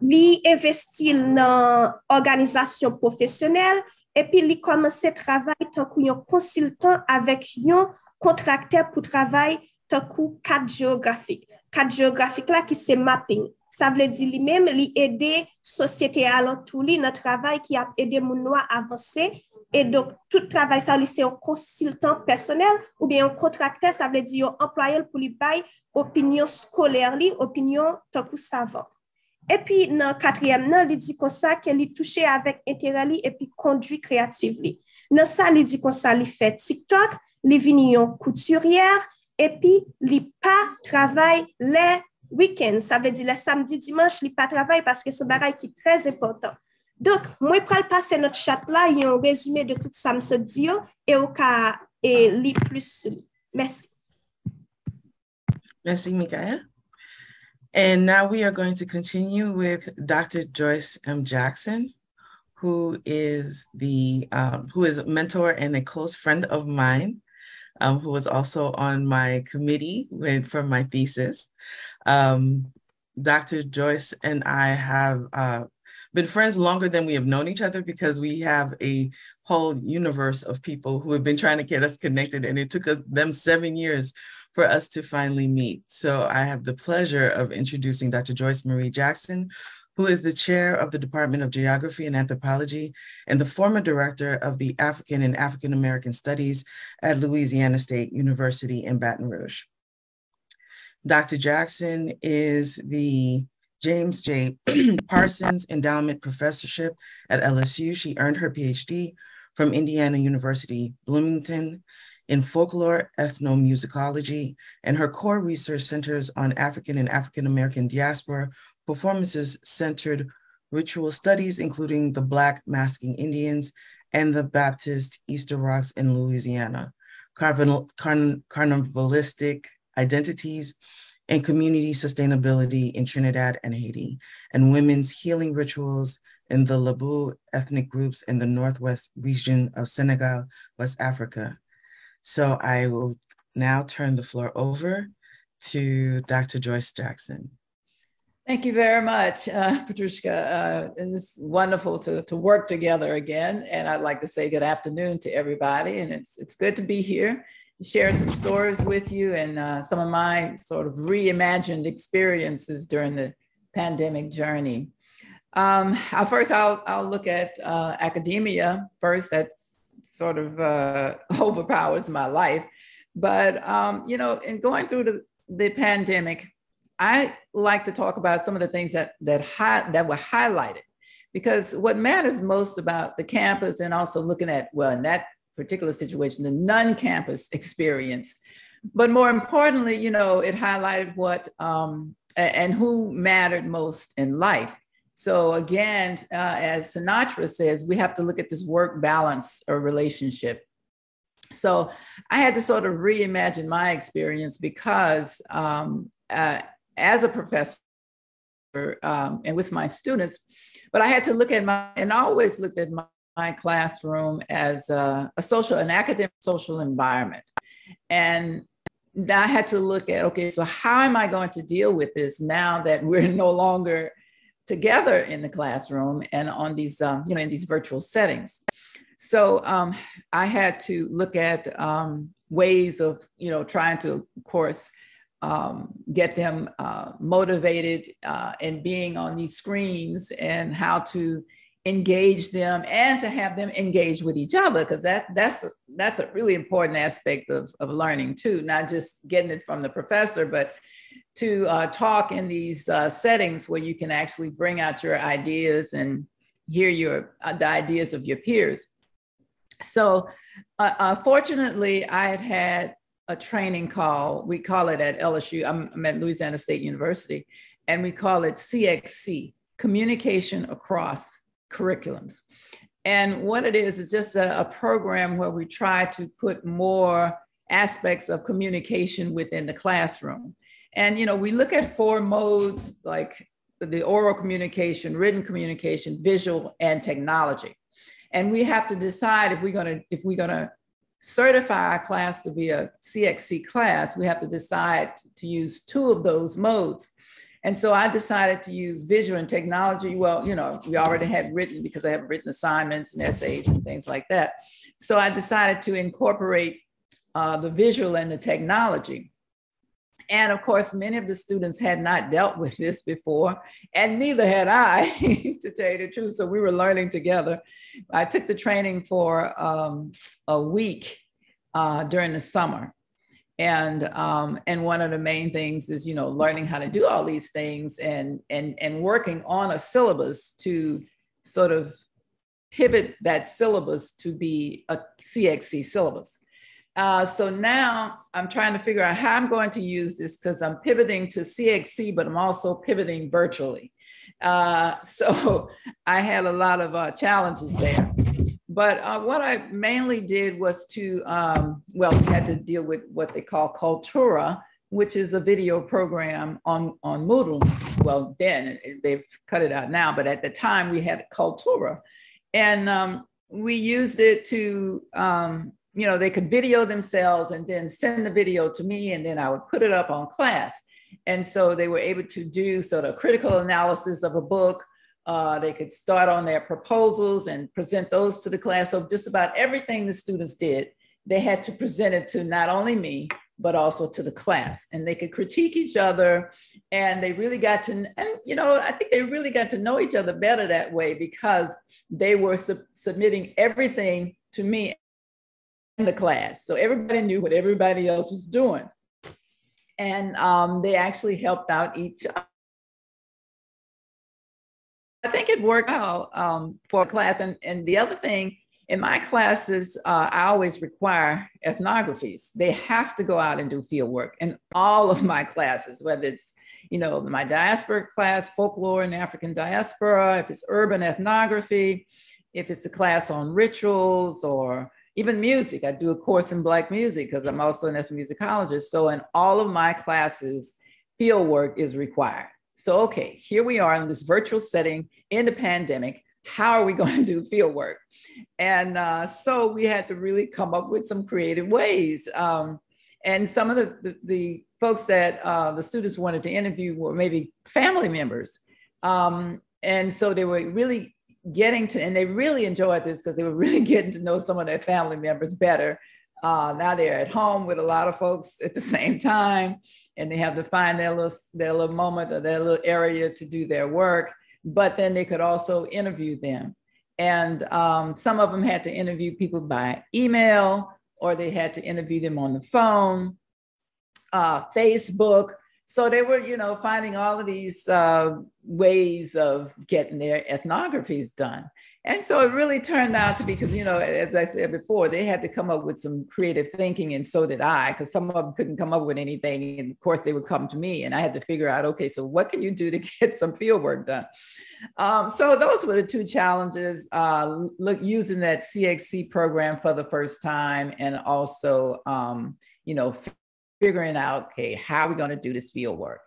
li investi nan organizasyon profesyonel, e pi li komanse travay tankou yon konsiltan avek yon kontrakter pou travay tankou kat geografik. Kat geografik la ki se mapping. Sa vle di li mem li ede sosyete alantou li nan travay ki ap ede moun noa avanse e donk tout travay sa li se yon konsiltan personel ou bien yon kontrakter sa vle di yon employel pou li bay opinyon skoler li, opinyon tokou savan. E pi nan katriyem nan li di konsa ke li touche avèk entere li e pi kondwi kreativ li. Nan sa li di konsa li fè TikTok, li vini yon kouturyer e pi li pa travay le week-end. Sa ve di le samdi, dimanche, li pa travay paske sou baray ki trez epotan. Donk, mwen pral pase not chat la, yon rezume de tout sa mse diyo, e ou ka li plus li. Mersi. Mersi, Mikael. And now we are going to continue with Dr. Joyce M. Jackson, who is the um, who is a mentor and a close friend of mine, um, who was also on my committee with, for my thesis. Um, Dr. Joyce and I have uh, been friends longer than we have known each other because we have a whole universe of people who have been trying to get us connected, and it took them seven years for us to finally meet. So I have the pleasure of introducing Dr. Joyce Marie Jackson, who is the chair of the Department of Geography and Anthropology and the former director of the African and African American Studies at Louisiana State University in Baton Rouge. Dr. Jackson is the James J. Parsons Endowment Professorship at LSU. She earned her PhD from Indiana University, Bloomington in folklore ethnomusicology, and her core research centers on African and African American diaspora performances centered ritual studies, including the Black masking Indians and the Baptist Easter rocks in Louisiana, carnival, carn, carnivalistic identities, and community sustainability in Trinidad and Haiti, and women's healing rituals in the Lebu ethnic groups in the Northwest region of Senegal, West Africa. So I will now turn the floor over to Dr. Joyce Jackson. Thank you very much, uh, Petrushka. Uh, it's wonderful to, to work together again. And I'd like to say good afternoon to everybody. And it's, it's good to be here, share some stories with you and uh, some of my sort of reimagined experiences during the pandemic journey. Um, first, I'll, I'll look at uh, academia first. That sort of uh, overpowers my life. But um, you know, in going through the, the pandemic, I like to talk about some of the things that that hi- that were highlighted, because what matters most about the campus and also looking at well in that particular situation the non-campus experience, but more importantly, you know, it highlighted what um, and who mattered most in life. So again, uh, as Synatra says, we have to look at this work balance or relationship. So I had to sort of reimagine my experience because um, uh, as a professor um, and with my students, but I had to look at my, and I always looked at my, my classroom as a, a social, an academic social environment. And I had to look at, okay, so how am I going to deal with this now that we're no longer together in the classroom and on these, um, you know, in these virtual settings. So um, I had to look at um, ways of, you know, trying to, of course, um, get them uh, motivated uh, and being on these screens and how to engage them and to have them engage with each other because that that's that's a really important aspect of, of learning too not just getting it from the professor but to uh, talk in these uh, settings where you can actually bring out your ideas and hear your uh, the ideas of your peers. So, uh, uh, fortunately, I had had a training call. We call it at LSU. I'm, I'm at Louisiana State University, and we call it CXC, Communication Across Curriculums. And what it is is just a, a program where we try to put more aspects of communication within the classroom. And you know, we look at four modes like the oral communication, written communication, visual, and technology. And we have to decide if we're gonna if we're gonna certify our class to be a CXC class, we have to decide to use two of those modes. And so I decided to use visual and technology. Well, you know, we already had written because I have written assignments and essays and things like that. So I decided to incorporate uh, the visual and the technology. And of course, many of the students had not dealt with this before, and neither had I, to tell you the truth. So we were learning together. I took the training for um, a week uh, during the summer. And um, and one of the main things is you know learning how to do all these things and and and working on a syllabus to sort of pivot that syllabus to be a CXC syllabus. Uh, so now I'm trying to figure out how I'm going to use this because I'm pivoting to CXC, but I'm also pivoting virtually. Uh, so I had a lot of uh, challenges there. But uh, what I mainly did was to, um, well, we had to deal with what they call Kaltura, which is a video program on, on Moodle. Well, then they've cut it out now, but at the time we had Kaltura. And um, we used it to um, you know, they could video themselves and then send the video to me, and then I would put it up on class. And so they were able to do sort of critical analysis of a book. Uh, they could start on their proposals and present those to the class. So just about everything the students did, they had to present it to not only me, but also to the class. And they could critique each other. And they really got to, and you know, I think they really got to know each other better that way because they were sub- submitting everything to me and the class. So everybody knew what everybody else was doing. And um, they actually helped out each other. I think it worked out um, for class. And, and the other thing, in my classes, uh, I always require ethnographies. They have to go out and do field work in all of my classes, whether it's, you know, my diaspora class, folklore and African diaspora, if it's urban ethnography, if it's a class on rituals or even music. I do a course in Black music because I'm also an ethnomusicologist. So in all of my classes, field work is required. So, okay, here we are in this virtual setting in the pandemic. How are we going to do field work? And uh, so we had to really come up with some creative ways. Um, and some of the, the, the folks that uh, the students wanted to interview were maybe family members. Um, and so they were really getting to, and they really enjoyed this because they were really getting to know some of their family members better. Uh, now they're at home with a lot of folks at the same time, and they have to find their little, their little moment or their little area to do their work. But then they could also interview them. And um, some of them had to interview people by email, or they had to interview them on the phone, uh, Facebook. So they were, you know, finding all of these uh, ways of getting their ethnographies done. And so it really turned out to be because, you know, as I said before, they had to come up with some creative thinking, and so did I, because some of them couldn't come up with anything. And of course, they would come to me, and I had to figure out, okay, so what can you do to get some field work done? Um, so those were the two challenges: uh, look using that CXC program for the first time, and also, um, you know, figuring out, okay, how are we going to do this field work?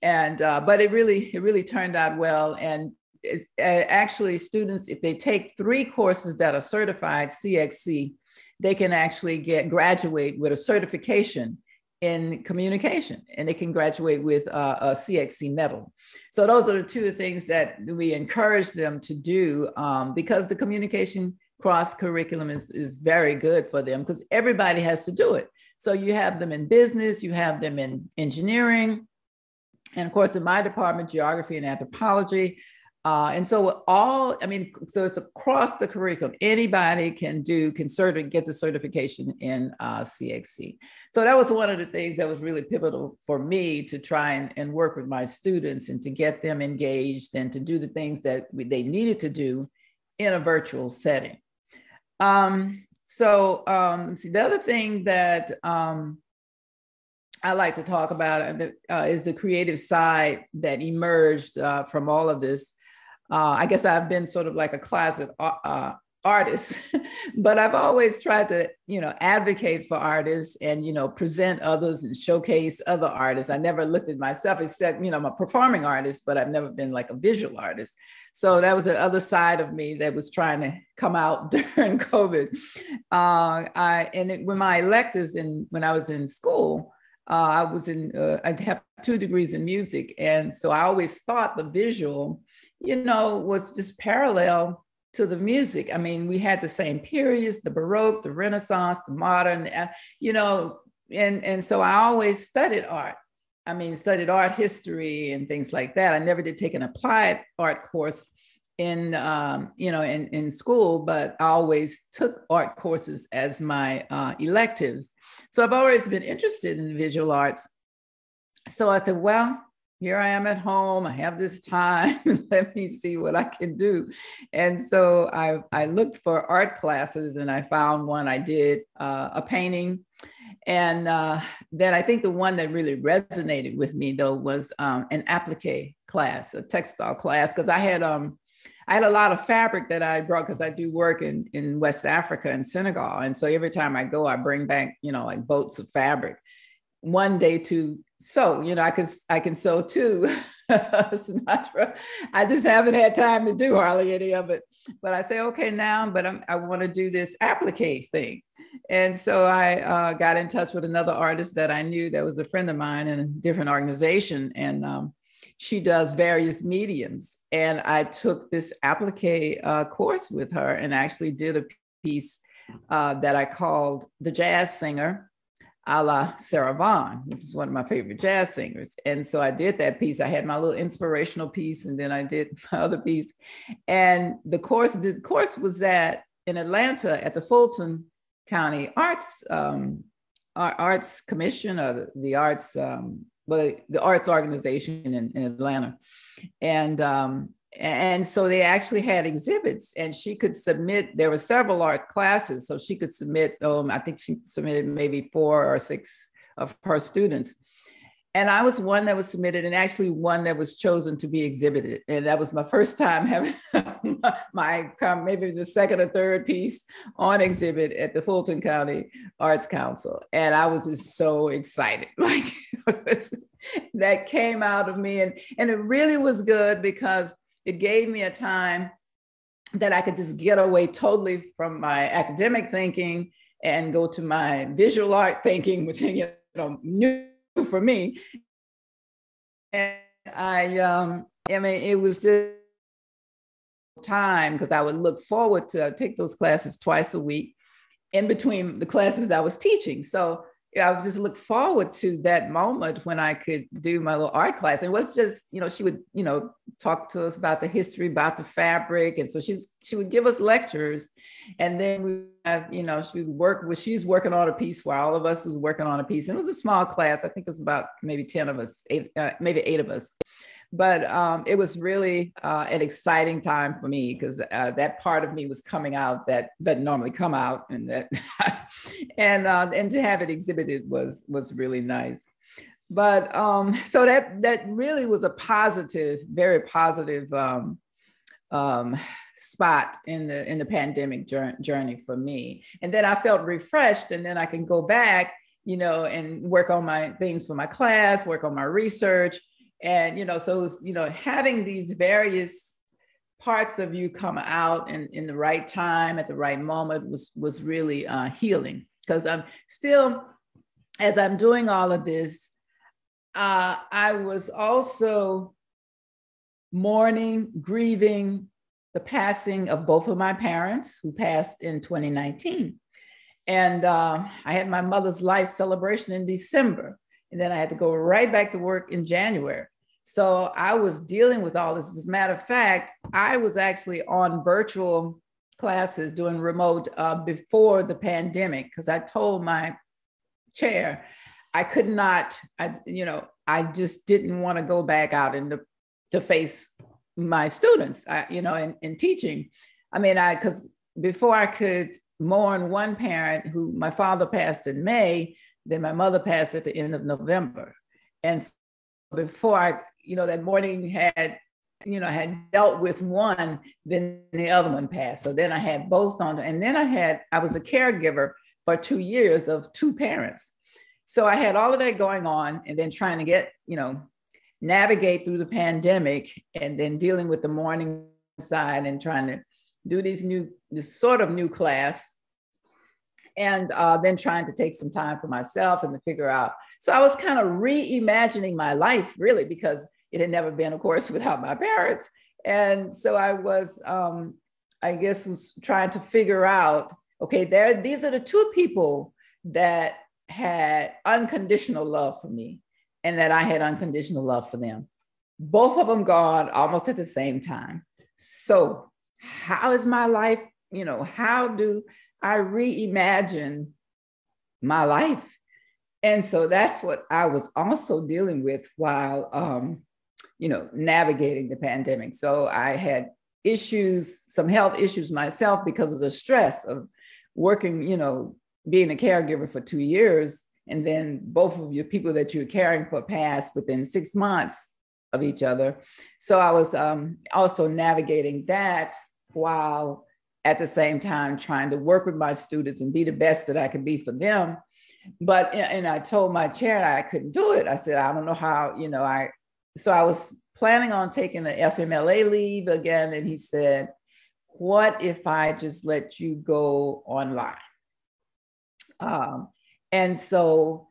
And uh, but it really it really turned out well. And it's, uh, actually, students if they take three courses that are certified CXC, they can actually get graduate with a certification in communication and they can graduate with uh, a CXC medal. So those are the two things that we encourage them to do um, because the communication cross curriculum is, is very good for them because everybody has to do it. So you have them in business, you have them in engineering, and of course, in my department, geography and anthropology. Uh, and so all, I mean, so it's across the curriculum. Anybody can do, can cert- get the certification in uh, CXC. So that was one of the things that was really pivotal for me to try and, and work with my students and to get them engaged and to do the things that we, they needed to do in a virtual setting. Um, so um, see, the other thing that um, I like to talk about uh, is the creative side that emerged uh, from all of this. Uh, I guess I've been sort of like a closet uh, uh, artist, but I've always tried to, you know, advocate for artists and, you know, present others and showcase other artists. I never looked at myself except, you know, I'm a performing artist, but I've never been like a visual artist. So that was the other side of me that was trying to come out during COVID. Uh, I and it, when my electives in when I was in school, uh, I was in, uh, I have two degrees in music. And so I always thought the visual, you know, was just parallel to the music. I mean, we had the same periods, the Baroque, the Renaissance, the modern, uh, you know, and, and so I always studied art. I mean, studied art history and things like that. I never did take an applied art course in um, you know in, in school but i always took art courses as my uh, electives so i've always been interested in visual arts so i said well here i am at home i have this time let me see what i can do and so i, I looked for art classes and i found one i did uh, a painting and uh, then i think the one that really resonated with me though was um, an applique class a textile class because i had um, I had a lot of fabric that I brought because I do work in, in West Africa and Senegal. And so every time I go, I bring back, you know, like boats of fabric. One day to sew, you know, I can I can sew too. Synatra. I just haven't had time to do hardly any of it. But I say, okay, now, but I'm, i want to do this applique thing. And so I uh, got in touch with another artist that I knew that was a friend of mine in a different organization. And um, she does various mediums. And I took this applique uh, course with her and actually did a piece uh, that I called The Jazz Singer a la Sarah Vaughan, which is one of my favorite jazz singers. And so I did that piece. I had my little inspirational piece and then I did my other piece. And the course, the course was that in Atlanta at the Fulton County Arts um, Arts Commission or the, the Arts um, but the arts organization in, in Atlanta. And um, and so they actually had exhibits and she could submit there were several art classes so she could submit um, i think she submitted maybe four or six of her students and I was one that was submitted and actually one that was chosen to be exhibited. And that was my first time having my maybe the second or third piece on exhibit at the Fulton County Arts Council. And I was just so excited. Like that came out of me. And, and it really was good because it gave me a time that I could just get away totally from my academic thinking and go to my visual art thinking, which you know new for me. And I, um, I mean, it was just time because I would look forward to take those classes twice a week in between the classes I was teaching. So I would just look forward to that moment when I could do my little art class. And it was just, you know, she would, you know, talk to us about the history, about the fabric. And so she's she would give us lectures. And then we have, you know, she would work with she's working on a piece while all of us was working on a piece. And it was a small class. I think it was about maybe 10 of us, eight, uh, maybe eight of us but um, it was really uh, an exciting time for me because uh, that part of me was coming out that that normally come out and that and uh, and to have it exhibited was was really nice. But um, so that that really was a positive very positive um, um, spot in the in the pandemic journey for me. And then i felt refreshed and then i can go back you know and work on my things for my class work on my research. And, you know, so, you know, having these various parts of you come out in, in the right time at the right moment was, was really uh, healing because I'm still, as I'm doing all of this, uh, I was also mourning, grieving the passing of both of my parents who passed in 2019. And uh, I had my mother's life celebration in December. And then I had to go right back to work in January. So I was dealing with all this. As a matter of fact, I was actually on virtual classes doing remote uh, before the pandemic because I told my chair I could not, I, you know, I just didn't want to go back out and to face my students, I, you know, in, in teaching. I mean, I, because before I could mourn one parent who my father passed in May, then my mother passed at the end of November. And before I you know, that morning had, you know, had dealt with one, then the other one passed. So then I had both on, and then I had, I was a caregiver for two years of two parents. So I had all of that going on and then trying to get, you know, navigate through the pandemic and then dealing with the morning side and trying to do these new, this sort of new class. and uh, then trying to take some time for myself and to figure out. So I was kind of reimagining my life, really, because it had never been, of course, without my parents. And so I was, um, I guess, was trying to figure out, okay, there, these are the two people that had unconditional love for me, and that I had unconditional love for them. Both of them gone almost at the same time. So, how is my life? You know, how do I reimagine my life? And so that's what I was also dealing with while, um, you know, navigating the pandemic. So I had issues, some health issues myself because of the stress of working, you know, being a caregiver for two years. And then both of your people that you're caring for passed within six months of each other. So I was um, also navigating that while at the same time trying to work with my students and be the best that I could be for them. But and I told my chair I couldn't do it. I said I don't know how you know I. So I was planning on taking the FMLA leave again, and he said, "What if I just let you go online?" Um, and so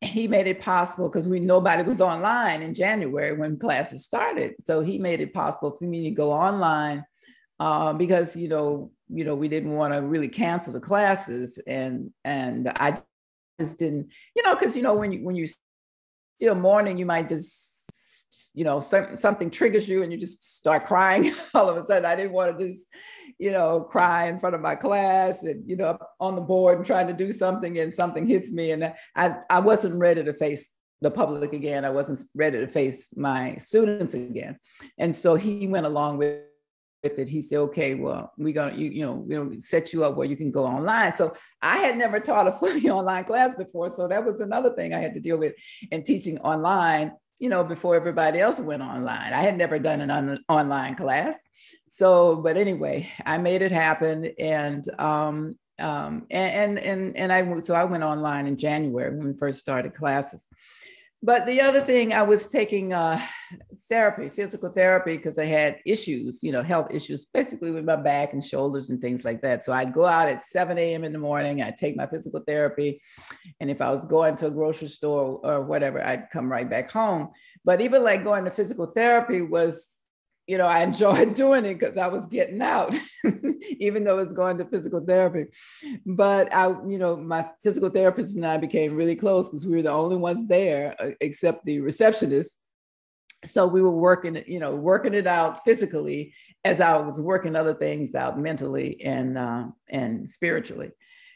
he made it possible because we nobody was online in January when classes started. So he made it possible for me to go online uh, because you know you know we didn't want to really cancel the classes and and I just didn't you know because you know when you when you still mourning you might just you know some, something triggers you and you just start crying all of a sudden I didn't want to just you know cry in front of my class and you know on the board and trying to do something and something hits me and I I wasn't ready to face the public again. I wasn't ready to face my students again. And so he went along with with it, he said, okay, well, we're gonna, you, you know, we'll set you up where you can go online. So I had never taught a fully online class before. So that was another thing I had to deal with in teaching online, you know, before everybody else went online. I had never done an on- online class. So, but anyway, I made it happen. And um, um, and, and, and I, so I went online in January when we first started classes. But the other thing, I was taking uh, therapy, physical therapy, because I had issues, you know, health issues, basically with my back and shoulders and things like that. So I'd go out at 7 a.m. in the morning, I'd take my physical therapy. And if I was going to a grocery store or whatever, I'd come right back home. But even like going to physical therapy was you know, I enjoyed doing it because I was getting out, even though I was going to physical therapy. But I, you know, my physical therapist and I became really close because we were the only ones there uh, except the receptionist. So we were working, you know, working it out physically as I was working other things out mentally and uh, and spiritually.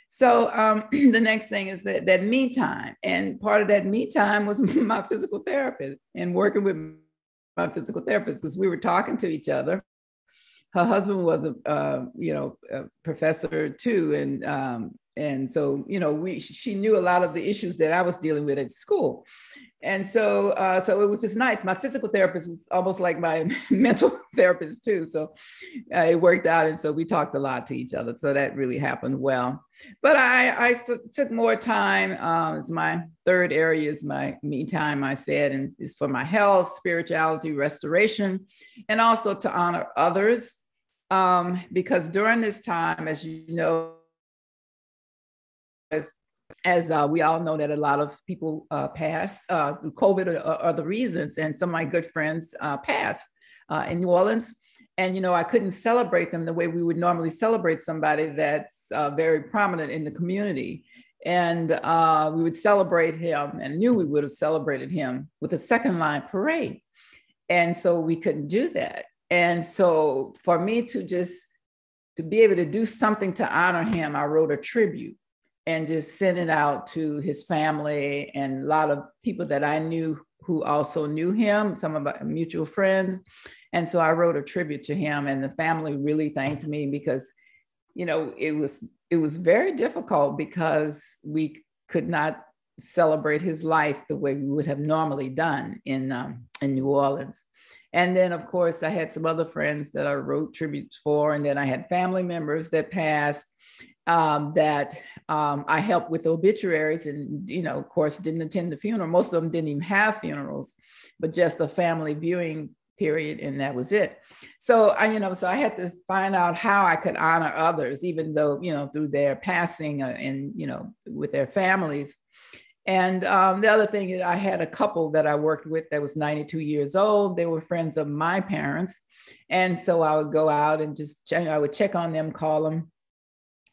So um, the next thing is that that me time, and part of that me time was my physical therapist and working with my physical therapist because we were talking to each other. Her husband was a uh, you know a professor too, and um, and so you know we she knew a lot of the issues that I was dealing with at school, and so uh, so it was just nice. My physical therapist was almost like my mental therapist too, so uh, it worked out, and so we talked a lot to each other. So that really happened well. But I took more time. Um, it's my third area is my me time. I said, and it's for my health, spirituality, restoration, and also to honor others. Um, because during this time, as you know, as as uh, we all know that a lot of people uh, passed uh, through COVID or, or, other reasons, and some of my good friends uh, passed uh, in New Orleans. And you know, I couldn't celebrate them the way we would normally celebrate somebody that's uh, very prominent in the community. And we would celebrate him, and knew we would have celebrated him with a second line parade. And so we couldn't do that. And so for me to just to be able to do something to honor him, I wrote a tribute and just sent it out to his family and a lot of people that I knew who also knew him, some of my mutual friends. And so I wrote a tribute to him and the family really thanked me because, you know, it was it was very difficult because we could not celebrate his life the way we would have normally done in um, in New Orleans. And then, of course, I had some other friends that I wrote tributes for, and then I had family members that passed um, that um, I helped with obituaries and, you know, of course, didn't attend the funeral. Most of them didn't even have funerals, but just a family viewing period, and that was it. So I, you know, so I had to find out how I could honor others, even though, you know, through their passing uh, and, you know, with their families. And um, the other thing is, I had a couple that I worked with that was 92 years old. They were friends of my parents. And so I would go out and just, I would check on them, call them,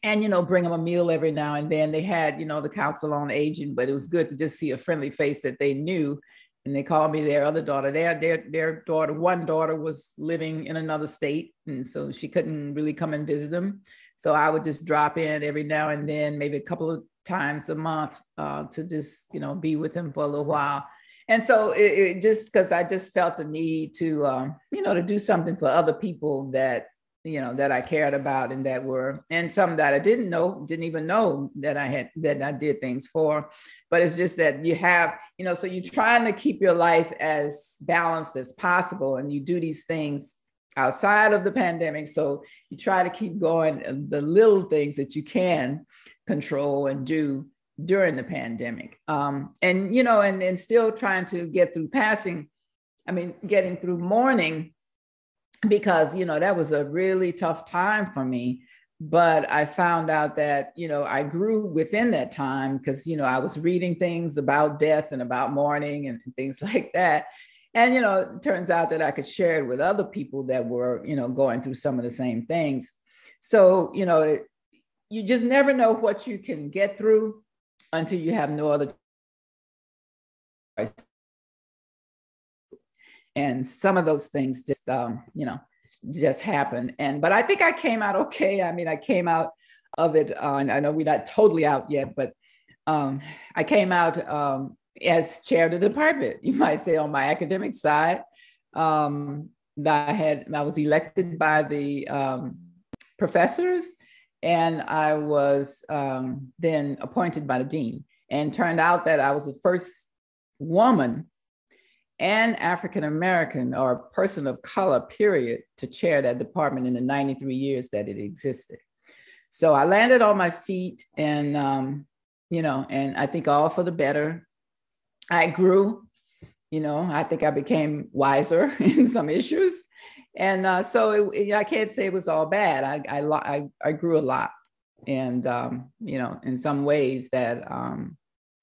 and, you know, bring them a meal every now and then. They had, you know, the council on aging, but it was good to just see a friendly face that they knew. And they called me their other daughter. Their, their, their daughter, one daughter was living in another state. And so she couldn't really come and visit them. So I would just drop in every now and then, maybe a couple of times a month uh, to just you know be with them for a little while and so it, it just because i just felt the need to um, you know to do something for other people that you know that i cared about and that were and some that i didn't know didn't even know that i had that i did things for but it's just that you have you know so you're trying to keep your life as balanced as possible and you do these things outside of the pandemic so you try to keep going the little things that you can control and do during the pandemic. Um, and, you know, and, and still trying to get through passing, I mean, getting through mourning, because, you know, that was a really tough time for me. But I found out that, you know, I grew within that time because, you know, I was reading things about death and about mourning and things like that. And, you know, it turns out that I could share it with other people that were, you know, going through some of the same things. So, you know, you just never know what you can get through until you have no other choice. And some of those things just, um, you know, just happen. And but I think I came out okay. I mean, I came out of it. Uh, and I know we're not totally out yet, but um, I came out um, as chair of the department. You might say on my academic side, um, that I had I was elected by the um, professors and I was um, then appointed by the dean. And turned out that I was the first woman and African American or person of color, period, to chair that department in the 93 years that it existed. So I landed on my feet and, um, you know, and I think all for the better. I grew, you know, I think I became wiser in some issues and uh, so it, I can't say it was all bad. I, I, I, I grew a lot. And, um, you know, in some ways that um,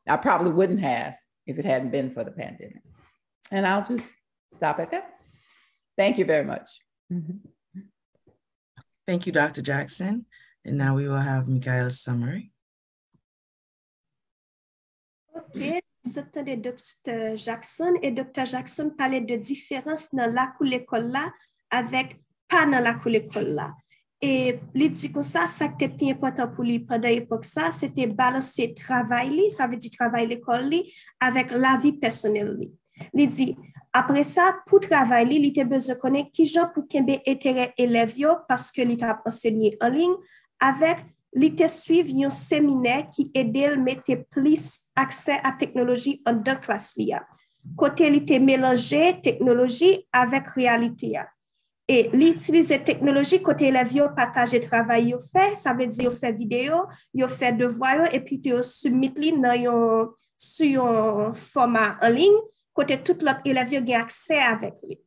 I probably wouldn't have if it hadn't been for the pandemic. And I'll just stop at that. Thank you very much. Mm-hmm. Thank you, Dr. Jackson. And now we will have Michaela's summary. OK. de Dr. Jackson et Dr. Jackson parlait de différence dans la cour l'école là avec pas dans la cour l'école là. Et lui dit que ça, ça qui était important pour lui pendant l'époque ça, c'était balancer travail, ça veut dire travail l'école avec la vie personnelle. Après ça, pour travailler, il faut connaître qui est l'intérêt élèves parce qu'ils a enseigné en ligne avec le suivi d'un séminaire qui aident à mettre plus d'accès à la technologie en classe. Il a mélangé la technologie avec la réalité. Et il utilisé la technologie pour partager le travail fait. Ça veut dire que a fait des vidéos, des devoirs et puis il les a dans un format en ligne côté tout l'autre élève a eu accès avec lui.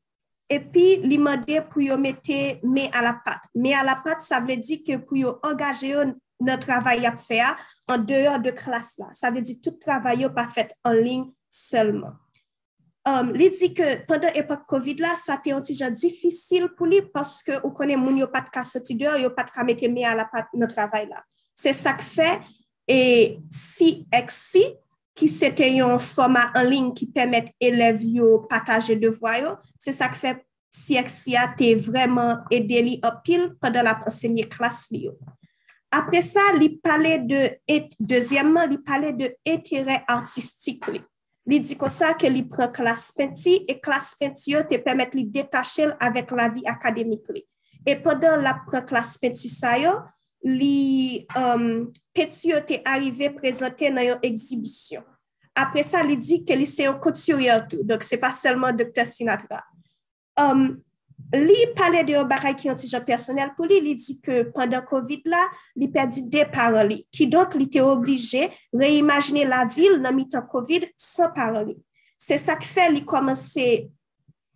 Et puis, il m'a dit pour lui mettre main à la pâte. Mais à la pâte, ça veut dire que pour engager notre travail à faire en dehors de classe là. Ça veut dire tout travail n'est pas fait en ligne seulement. Euh, il dit que pendant l'époque COVID là, ça a été un difficile pour lui parce que vous connaissez mon pas de casse de dehors, pas de mettre main à la pâte notre travail là. C'est ça que fait. Et si, si, ki se te yon format anling ki pemet elev yo pataje devwayo, se sa ki fe CXIA te vreman ede li apil padan la ensegnye klas li yo. Apre sa, li pale de, et, dezyemman, li pale de etere artistik li. Li di kon sa ke li pre klas penti, e klas penti yo te pemet li detache l avèk la vi akademik li. E padan la pre klas penti sa yo, li um, Petio te arrive prezante nan yon ekzibisyon. Apre sa li di ke li se yon kontisuryer tou, dok se pa selman Dr. Sinatra. Um, li pale de yon baray ki yon tijan personel pou li, li di ke pandan COVID la, li perdi de paran li, ki donk li te oblige reimagine la vil nan mitan COVID san paran li. Se sa ke fe li komanse,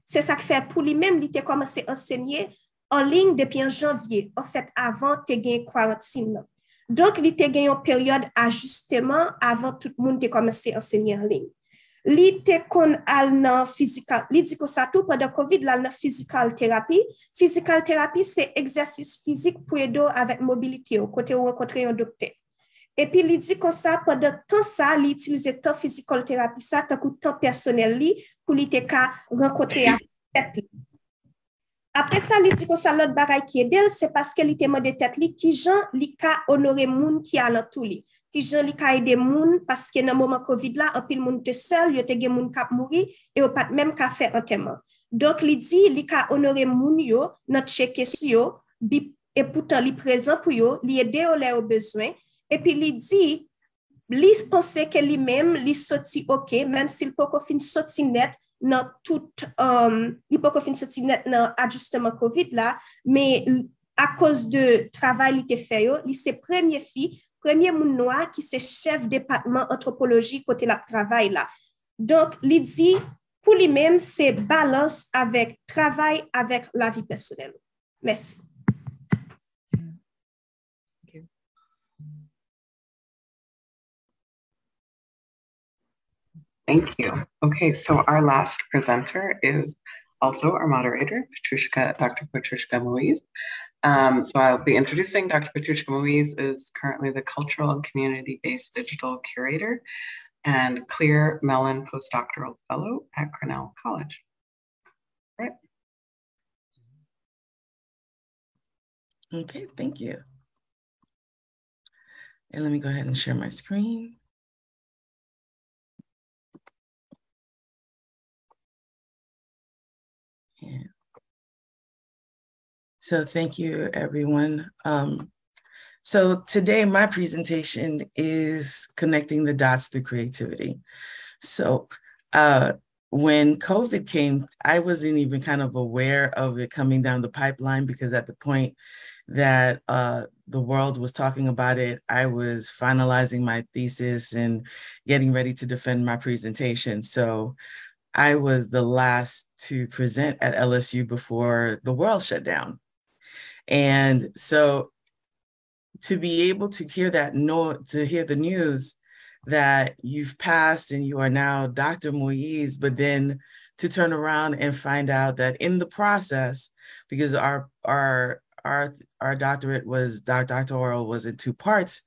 se sa ke fe pou li mem li te komanse ensegnye en ligne depuis en janvier, en fait, avant de gagner quarantine. Donc, il a gagné une période d'ajustement avant tout le monde a commencé enseigner en ligne. Li te kon al nan physical, li di ko sa tou pendant COVID la nan physical therapy. Physical therapy se exercice physique pou edo avec mobilité ou kote ou renkontre yon dokte. Et puis li di ko sa pendant ton sa li utilize ton physical therapy sa takou ton personnel li pou li te ka renkontre li. Apre sa li di ko sa lot baray ki edel, se paske li te mode tèt li ki jan li ka honore moun ki alan tou li. ki jan li ka ede moun, paske nan mouman COVID la, apil moun te sel, yo te gen moun kap mouri, e yo pat menm ka fe anteman. Donk li di, li ka onore moun yo, not cheke si yo, e poutan li yo, li ede yo le yo bezwen, li di, li pense ke li li soti ok, fin soti net, nan tout um, li pou kon fin soti net COVID la, a koz de travay li te feyo, li se premye fi, premye moun noa ki se chef depatman antropologi kote la travay la. Donk li di pou li men se balans avek travay la vi personel. Mersi. Thank you. Okay, so our last presenter is also our moderator, Petrouchka, Dr. Petrouchka Moise. Um, so I'll be introducing Dr. Petrouchka Moise is currently the Cultural and Community-Based Digital Curator and CLIR Mellon Postdoctoral Fellow at Cornell College. All right. Okay, thank you. And let me go ahead and share my screen. So thank you, everyone. Um, so today my presentation is connecting the dots through creativity. So uh, when COVID came, I wasn't even kind of aware of it coming down the pipeline because at the point that uh, the world was talking about it, I was finalizing my thesis and getting ready to defend my presentation. So I was the last to present at LSU before the world shut down. And so to be able to hear that, know, to hear the news that you've passed and you are now Dr. Moise, but then to turn around and find out that in the process, because our our our our doctorate was doctoral was in two parts,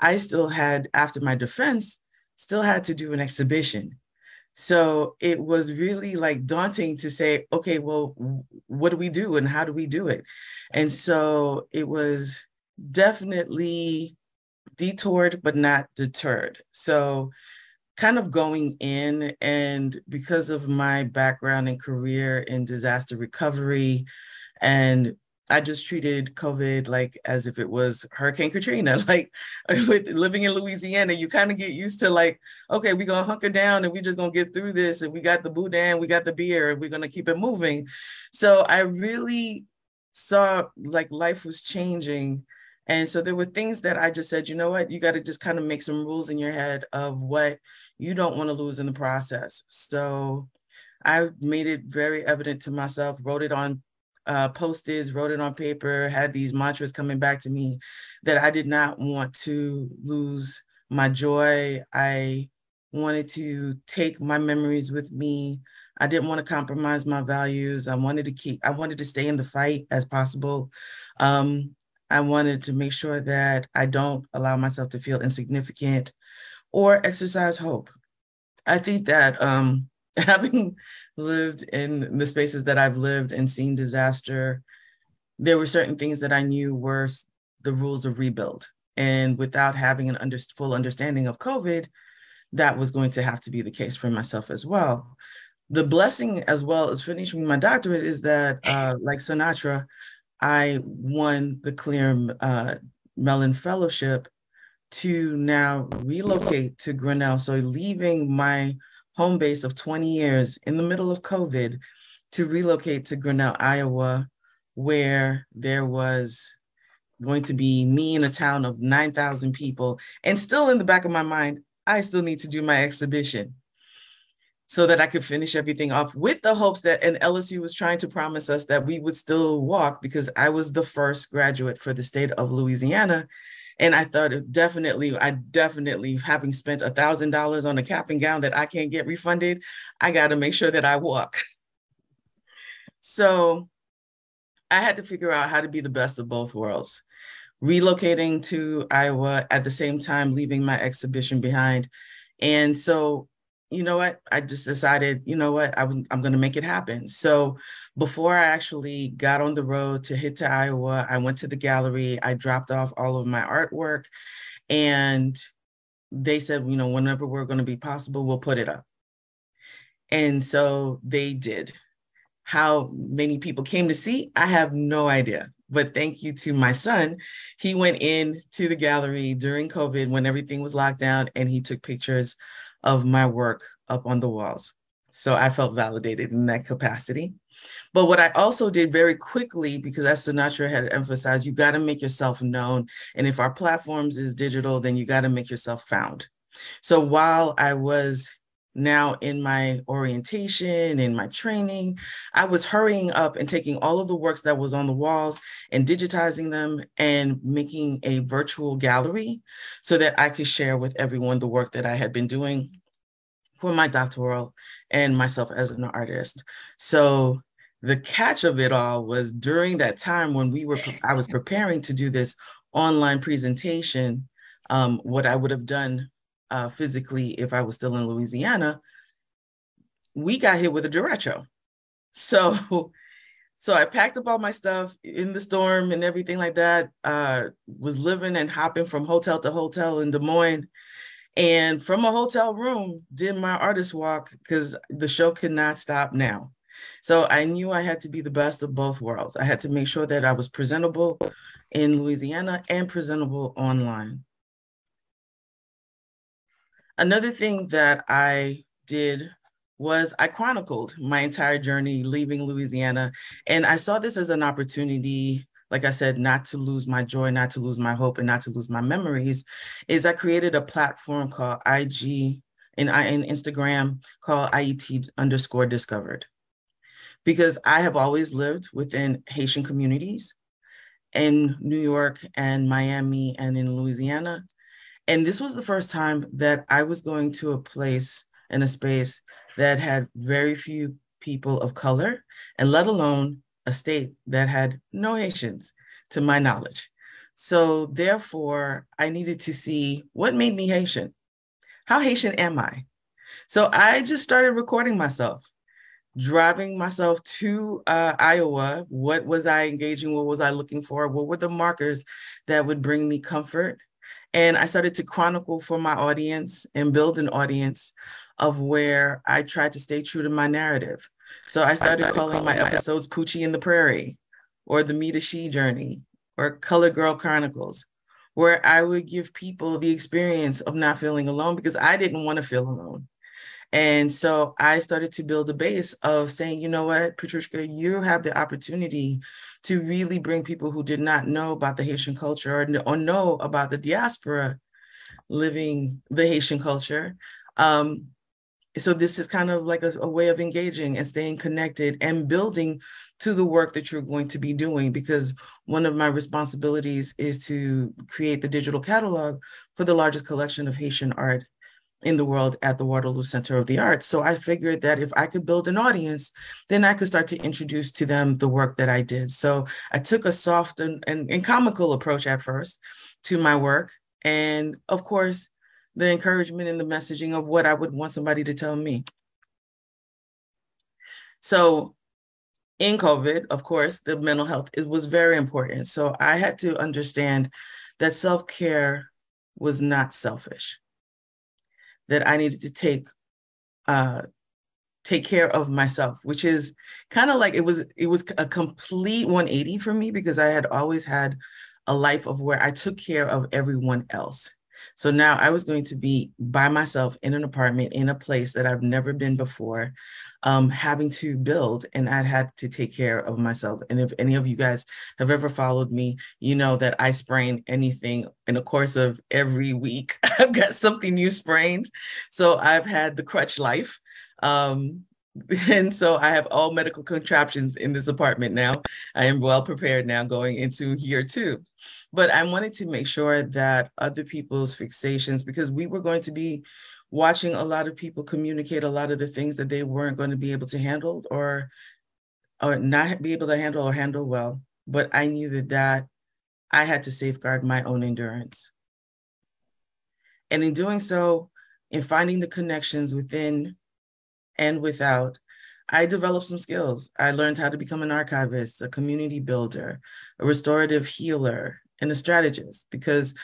I still had after my defense still had to do an exhibition so it was really like daunting to say, okay, well, what do we do and how do we do it? And so it was definitely detoured, but not deterred. So kind of going in and because of my background and career in disaster recovery and I just treated COVID like as if it was Hurricane Katrina. Like with living in Louisiana, you kind of get used to like, okay, we're gonna hunker down and we're just gonna get through this. And we got the boudin, we got the beer, and we're gonna keep it moving. So I really saw like life was changing. And so there were things that I just said, you know what, you got to just kind of make some rules in your head of what you don't want to lose in the process. So I made it very evident to myself, wrote it on uh, posted, wrote it on paper, had these mantras coming back to me that I did not want to lose my joy. I wanted to take my memories with me. I didn't want to compromise my values. I wanted to keep, I wanted to stay in the fight as possible. Um, I wanted to make sure that I don't allow myself to feel insignificant or exercise hope. I think that um, having lived in the spaces that I've lived and seen disaster, there were certain things that I knew were the rules of rebuild. And without having an under, full understanding of COVID, that was going to have to be the case for myself as well. The blessing, as well as finishing my doctorate, is that, uh, like Synatra, I won the CLIR uh, Mellon Fellowship to now relocate to Grinnell. So leaving my home base of 20 years in the middle of COVID to relocate to Grinnell, Iowa, where there was going to be me in a town of 9,000 people. And still in the back of my mind, I still need to do my exhibition. so that I could finish everything off with the hopes that and LSU was trying to promise us that we would still walk because I was the first graduate for the state of Louisiana. And I thought definitely, I definitely, having spent a thousand dollars on a cap and gown that I can't get refunded, I got to make sure that I walk. so I had to figure out how to be the best of both worlds. Relocating to Iowa at the same time, leaving my exhibition behind. And so you know what? I just decided, you know what? I am going to make it happen. So before I actually got on the road to hit to Iowa, I went to the gallery. I dropped off all of my artwork, and they said, you know, whenever we're going to be possible, we'll put it up. And so they did. How many people came to see? I have no idea. But thank you to my son. He went in to the gallery during COVID when everything was locked down and he took pictures of my work up on the walls. So I felt validated in that capacity. But what I also did very quickly, because as Synatra had emphasized, you got to make yourself known. And if our platforms is digital, then you got to make yourself found. So while I was now in my orientation in my training i was hurrying up and taking all of the works that was on the walls and digitizing them and making a virtual gallery so that i could share with everyone the work that i had been doing for my doctoral and myself as an artist. So the catch of it all was during that time when we were i was preparing to do this online presentation um, what i would have done uh, physically if I was still in Louisiana, we got hit with a derecho. So, so I packed up all my stuff in the storm and everything like that. Uh, was living and hopping from hotel to hotel in Des Moines, and from a hotel room did my artist walk because the show could not stop now. So I knew I had to be the best of both worlds. I had to make sure that I was presentable in Louisiana and presentable online. Another thing that I did was I chronicled my entire journey leaving Louisiana. And I saw this as an opportunity, like I said, not to lose my joy, not to lose my hope, and not to lose my memories. Is I created a platform called IG and I in Instagram called IET underscore discovered. Because I have always lived within Haitian communities in New York and Miami and in Louisiana. And this was the first time that I was going to a place in a space that had very few people of color, and let alone a state that had no Haitians, to my knowledge. So, therefore, I needed to see what made me Haitian. How Haitian am I? So, I just started recording myself, driving myself to uh, Iowa. What was I engaging? What was I looking for? What were the markers that would bring me comfort? And I started to chronicle for my audience and build an audience of where I tried to stay true to my narrative. So I started, I started calling, calling, my, episodes Poochie in the Prairie or the Me to She Journey or Color Girl Chronicles, where I would give people the experience of not feeling alone because I didn't want to feel alone. And so I started to build a base of saying, you know what, Patricia, you have the opportunity to really bring people who did not know about the Haitian culture or, or know about the diaspora living the Haitian culture. Um, so this is kind of like a, a, way of engaging and staying connected and building to the work that you're going to be doing because one of my responsibilities is to create the digital catalog for the largest collection of Haitian art in the world at the Waterloo Center of the Arts. So I figured that if I could build an audience, then I could start to introduce to them the work that I did. So I took a soft and, and, and comical approach at first to my work. And of course, the encouragement and the messaging of what I would want somebody to tell me. So in COVID, of course, the mental health it was very important. So I had to understand that self-care was not selfish that I needed to take uh, take care of myself, which is kind of like it was it was a complete 180 for me because I had always had a life of where I took care of everyone else. So now I was going to be by myself in an apartment in a place that I've never been before um, having to build and I had to take care of myself. And if any of you guys have ever followed me, you know that I sprain anything in the course of every week. I've got something new sprained. So I've had the crutch life. Um, and so I have all medical contraptions in this apartment now. I am well prepared now going into year two. But I wanted to make sure that other people's fixations, because we were going to be watching a lot of people communicate a lot of the things that they weren't going to be able to handle or or not be able to handle or handle well. But I knew that that I had to safeguard my own endurance. And in doing so, in finding the connections within and without, I developed some skills. I learned how to become an archivist, a community builder, a restorative healer, and a strategist because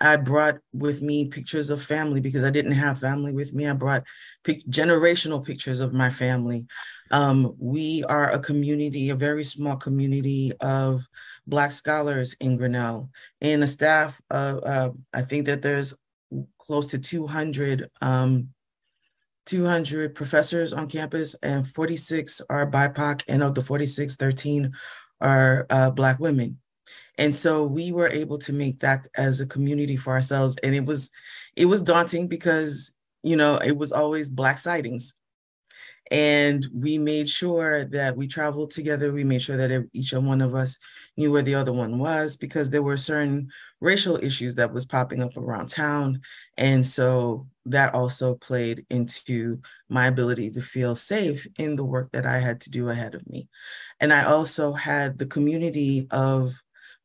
I brought with me pictures of family because I didn't have family with me. I brought pic- generational pictures of my family. Um, we are a community, a very small community of Black scholars in Grinnell and a staff of, uh, I think that there's close to 200, um, 200 professors on campus and 46 are BIPOC and of the 46, 13 are uh, Black women. And so we were able to make that as a community for ourselves. And it was, it was daunting because, you know, it was always Black sightings and we made sure that we traveled together. We made sure that each and one of us knew where the other one was because there were certain racial issues that was popping up around town. And so that also played into my ability to feel safe in the work that I had to do ahead of me. And I also had the community of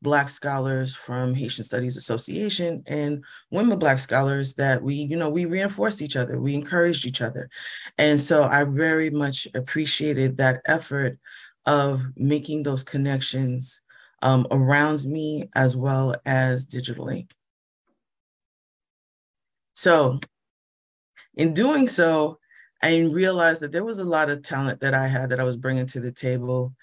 Black scholars from Haitian Studies Association and women Black scholars that we, you know, we reinforced each other, we encouraged each other. And so I very much appreciated that effort of making those connections um, around me as well as digitally. So in doing so, I realized that there was a lot of talent that I had that I was bringing to the table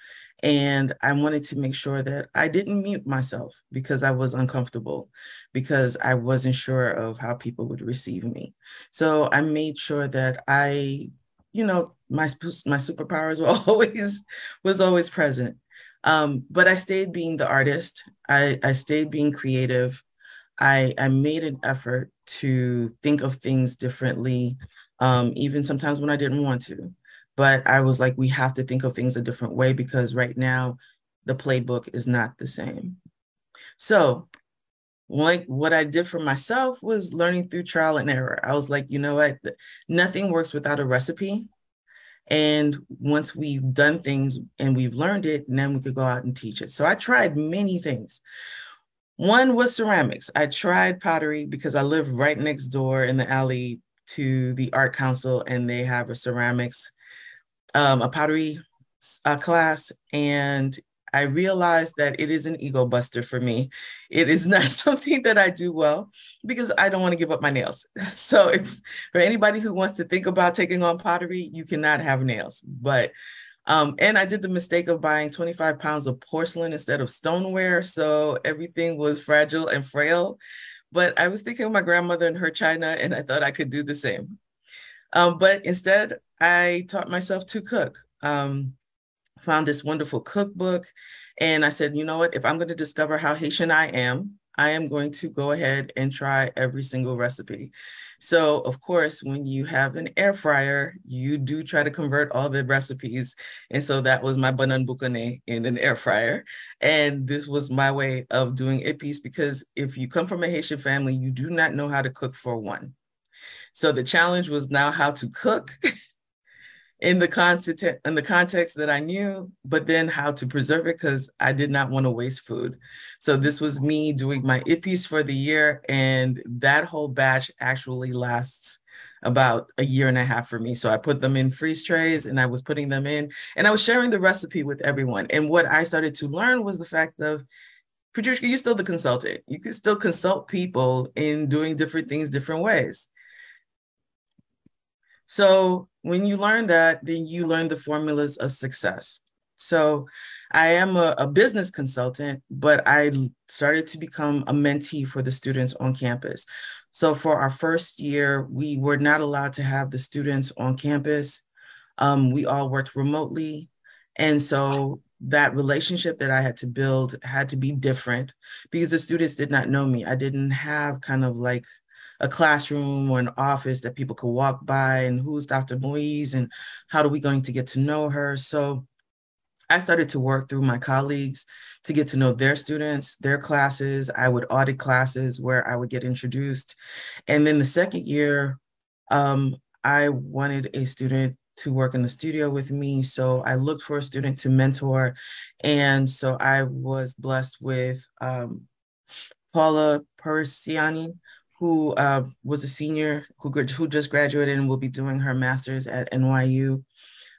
and I wanted to make sure that I didn't mute myself because I was uncomfortable, because I wasn't sure of how people would receive me. So I made sure that I, you know, my my superpowers were always was always present. Um, but I stayed being the artist. I, I stayed being creative. I, I made an effort to think of things differently, um, even sometimes when I didn't want to. But I was like, we have to think of things a different way because right now the playbook is not the same. So, like what I did for myself was learning through trial and error. I was like, you know what? Nothing works without a recipe. And once we've done things and we've learned it, then we could go out and teach it. So I tried many things. One was ceramics. I tried pottery because I live right next door in the alley to the art council and they have a ceramics um, a pottery uh, class and I realized that it is an ego buster for me. It is not something that I do well because I don't want to give up my nails. So if for anybody who wants to think about taking on pottery, you cannot have nails. But um, and I did the mistake of buying 25 pounds of porcelain instead of stoneware. So everything was fragile and frail. But I was thinking of my grandmother and her china, and I thought I could do the same. Um, but instead, I taught myself to cook. Um, found this wonderful cookbook, and I said, you know what? If I'm going to discover how Haitian I am, I am going to go ahead and try every single recipe. So, of course, when you have an air fryer, you do try to convert all the recipes. And so that was my banan bukane in an air fryer. And this was my way of doing a piece because if you come from a Haitian family, you do not know how to cook for one. So the challenge was now how to cook in the context in the context that I knew, but then how to preserve it because I did not want to waste food. So this was me doing my IPs for the year, and that whole batch actually lasts about a year and a half for me. So I put them in freeze trays and I was putting them in and I was sharing the recipe with everyone. And what I started to learn was the fact of Patricia, you're still the consultant. You can still consult people in doing different things different ways. So when you learn that, then you learn the formulas of success. So I am a, a, business consultant, but I started to become a mentee for the students on campus. So for our first year, we were not allowed to have the students on campus. Um, we all worked remotely. And so that relationship that I had to build had to be different because the students did not know me. I didn't have kind of like a classroom or an office that people could walk by and who's Dr. Moise and how are we going to get to know her. So I started to work through my colleagues to get to know their students, their classes. I would audit classes where I would get introduced. And then the second year, um, I wanted a student to work in the studio with me. So I looked for a student to mentor. And so I was blessed with um, Paula Persiani, who uh, was a senior who, who just graduated and will be doing her master's at NYU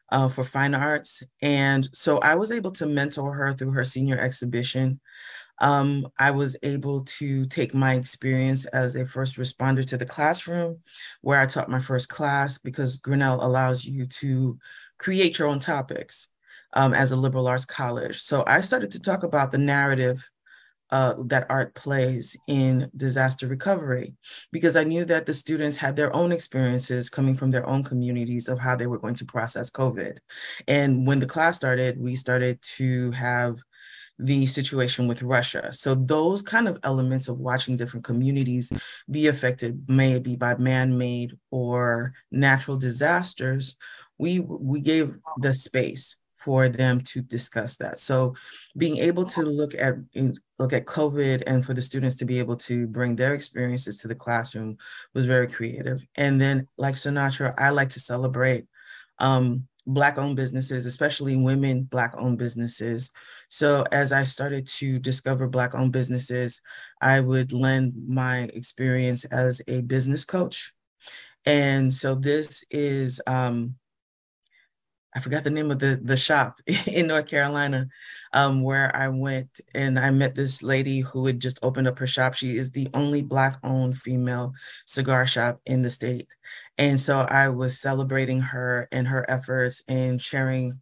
uh, for fine arts. And so I was able to mentor her through her senior exhibition. Um, I was able to take my experience as a first responder to the classroom where I taught my first class because Grinnell allows you to create your own topics um, as a liberal arts college. So I started to talk about the narrative uh, that art plays in disaster recovery because I knew that the students had their own experiences coming from their own communities of how they were going to process COVID. And when the class started, we started to have the situation with Russia. So those kind of elements of watching different communities be affected, maybe by man-made or natural disasters, we we gave the space for them to discuss that. So being able to look at look at COVID and for the students to be able to bring their experiences to the classroom was very creative. And then like Synatra, I like to celebrate um, Black owned businesses, especially women Black owned businesses. So as I started to discover Black owned businesses, I would lend my experience as a business coach. And so this is um, I forgot the name of the, the shop in North Carolina, um, where I went and I met this lady who had just opened up her shop. She is the only Black owned female cigar shop in the state. And so I was celebrating her and her efforts and sharing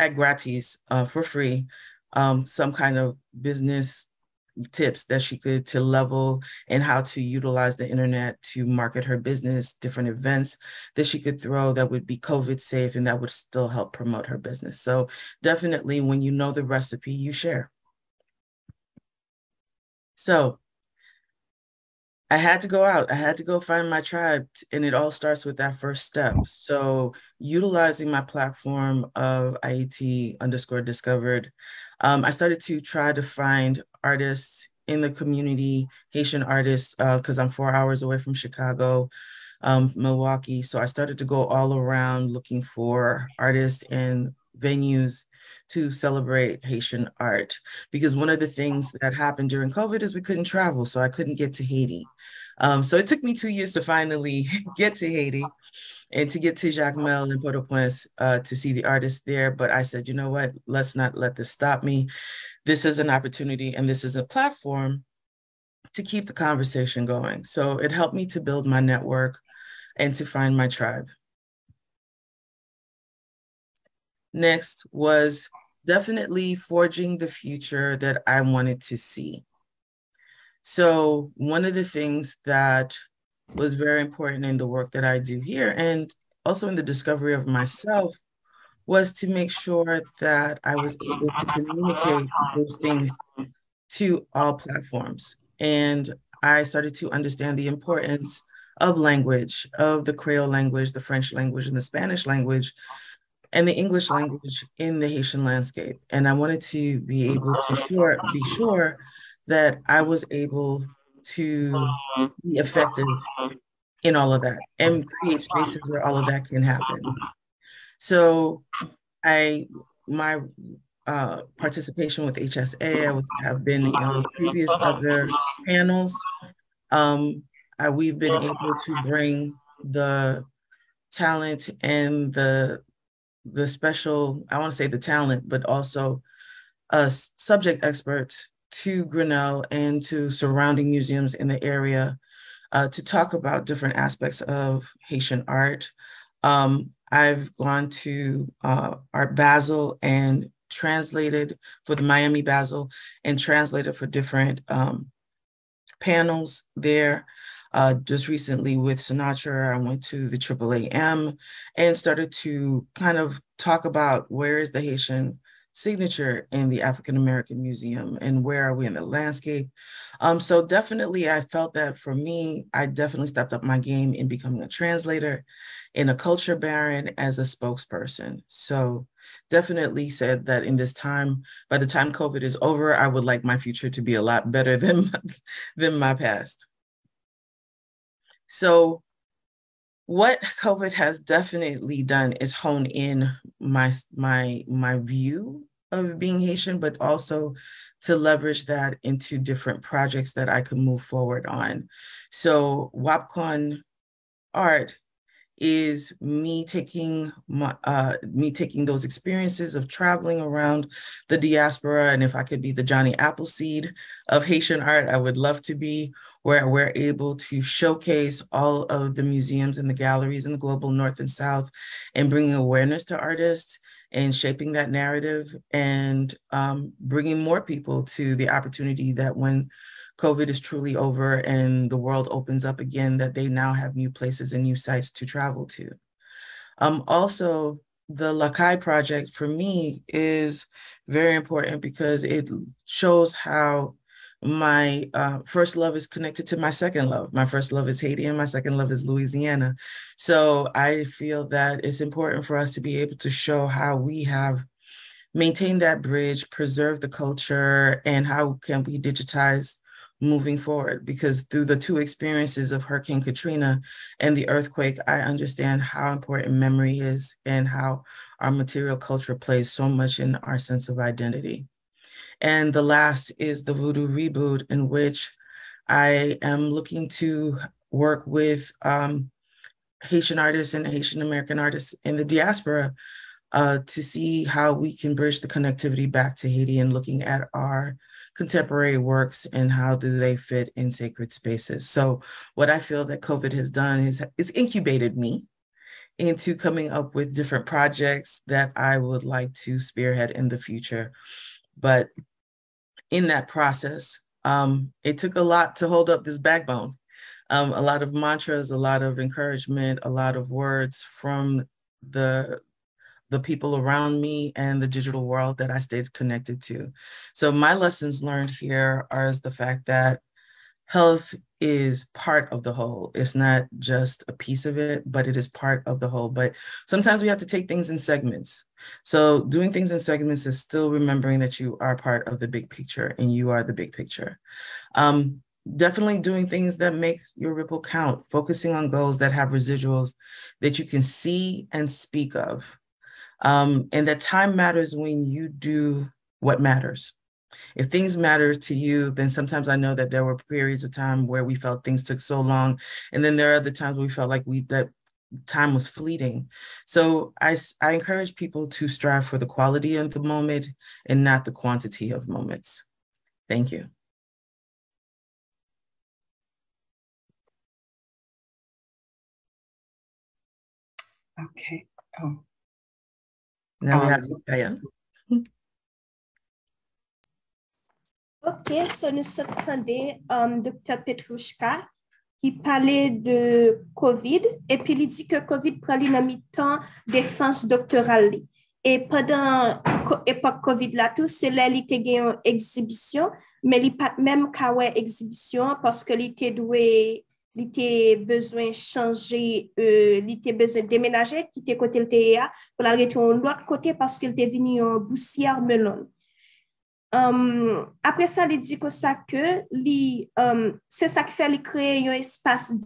at gratis uh, for free um, some kind of business tips that she could to level and how to utilize the internet to market her business, different events that she could throw that would be COVID safe and that would still help promote her business. So definitely when you know the recipe, you share. So I had to go out. I had to go find my tribe. And it all starts with that first step. So utilizing my platform of IET underscore discovered, um, I started to try to find artists in the community, Haitian artists, because uh, I'm four hours away from Chicago, um, Milwaukee. So I started to go all around looking for artists and venues to celebrate Haitian art. Because one of the things that happened during COVID is we couldn't travel, so I couldn't get to Haiti. Um, so it took me two years to finally get to Haiti and to get to Jacmel and Port-au-Prince uh, to see the artists there. But I said, you know what, let's not let this stop me. This is an opportunity and this is a platform to keep the conversation going. So it helped me to build my network and to find my tribe. Next was definitely forging the future that I wanted to see. So one of the things that was very important in the work that I do here and also in the discovery of myself was to make sure that I was able to communicate those things to all platforms. And I started to understand the importance of language, of the Creole language, the French language, and the Spanish language, and the English language in the Haitian landscape. And I wanted to be able to sure, be sure that I was able to be effective in all of that and create spaces where all of that can happen. So I my uh, participation with HSA, I was, have been on previous other panels. Um, I, we've been able to bring the talent and the the special, I want to say the talent, but also uh, subject experts to Grinnell and to surrounding museums in the area uh, to talk about different aspects of Haitian art. Um, I've gone to uh, Art Basel and translated for the Miami Basel and translated for different um, panels there. Uh, just recently with Synatra, I went to the AAAM and started to kind of talk about where is the Haitian signature in the African American Museum and where are we in the landscape. Um, so definitely I felt that for me, I definitely stepped up my game in becoming a translator in a culture baron as a spokesperson. So definitely said that in this time, by the time COVID is over, I would like my future to be a lot better than, than my past. So what COVID has definitely done is hone in my my my view of being Haitian, but also to leverage that into different projects that I could move forward on. So WAPCON art is me taking my uh, me taking those experiences of traveling around the diaspora, and if I could be the Johnny Appleseed of Haitian art, I would love to be. Where we're able to showcase all of the museums and the galleries in the global north and south, and bringing awareness to artists and shaping that narrative, and um, bringing more people to the opportunity that when COVID is truly over and the world opens up again, that they now have new places and new sites to travel to. Um, also, the Lakai project for me is very important because it shows how my uh, first love is connected to my second love. My first love is Haiti and my second love is Louisiana. So I feel that it's important for us to be able to show how we have maintained that bridge, preserve the culture, and how can we digitize moving forward because through the two experiences of Hurricane Katrina and the earthquake, I understand how important memory is and how our material culture plays so much in our sense of identity. And the last is the Voodoo Reboot, in which I am looking to work with um, Haitian artists and Haitian American artists in the diaspora uh, to see how we can bridge the connectivity back to Haiti and looking at our contemporary works and how do they fit in sacred spaces. So what I feel that COVID has done is, is incubated me into coming up with different projects that I would like to spearhead in the future. But in that process, um, it took a lot to hold up this backbone. Um, a lot of mantras, a lot of encouragement, a lot of words from the the people around me and the digital world that I stayed connected to. So my lessons learned here are is the fact that health is part of the whole. It's not just a piece of it, but it is part of the whole. But sometimes we have to take things in segments. So doing things in segments is still remembering that you are part of the big picture and you are the big picture. Um, definitely doing things that make your ripple count, focusing on goals that have residuals that you can see and speak of. Um, and that time matters when you do what matters. If things matter to you, then sometimes I know that there were periods of time where we felt things took so long. And then there are other times we felt like we that time was fleeting. So I, I encourage people to strive for the quality of the moment and not the quantity of moments. Thank you. Okay. Oh, Now we have um, Diane. Ok, so nous entendons um, Dr. Petrushka qui parlait de COVID et puis il dit que COVID prend li nan mi-temps défense doctorale. Et pendant l'époque COVID là tout, c'est là te gen yon exhibition, mais li pat même wè exhibition parce que te doué li te besoin changer, euh, li te besoin déménager, qui te côté le TEA, pour la retourner l'autre côté parce qu'il était venu en Boussière Melon. Um, apre sa li di ko sa ke li, um, se sa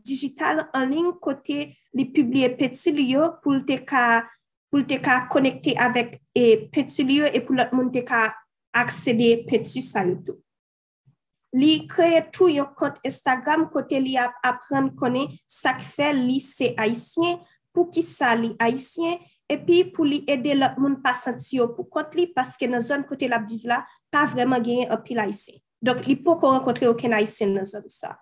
digital anling kote li publie peti li yo pou lte ka, ka konekte avek e peti li yo e pou lot moun te. Li Instagram kote li ap apren konen sa ki fe li se Haitien pou ki sa li et puis pour lui aider le monde pas senti au pour compte lui parce que dans zone côté la vivre là pas vraiment gagné un pile haïtien. Donc il peut pas rencontrer aucun haïtien dans zone ça.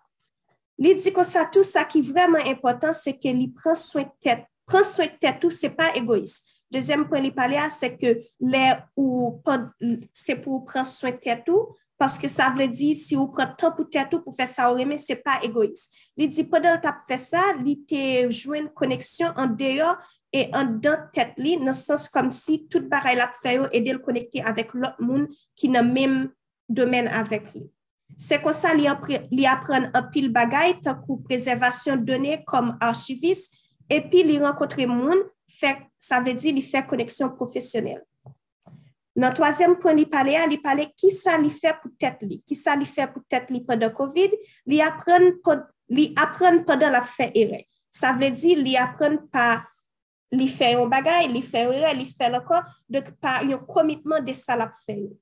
Il dit que ça tout ça qui est vraiment important c'est que prend soin de tête prend soin de tête tout c'est pas égoïste. Deuxième point il parlait ah, c'est que ou c'est pour prendre soin de tête tout parce que ça veut dire si vous prenez temps pour tout pour faire ça au remède, ce n'est pas égoïste. Il dit, pendant que tu as fait ça, tu as joué une connexion en dehors et en dans tête li, dans le sens comme si tout pareil la fait aider le connecter avec l'autre monde qui n'a même domaine avec lui. C'est comme ça li, apprend un pile bagaille tant préservation de données comme archiviste et puis li rencontrer monde fait ça veut dire li fait connexion professionnelle. Dans le troisième point, il parlait, il parlait qui ça lui fait pour tête li, qui ça lui fait pour tête li pendant COVID, il apprend pendant la fait erreur. Ça veut dire il apprend par li fè yon bagay, li fè ere, li fè loko, dek pa yon de fè yon.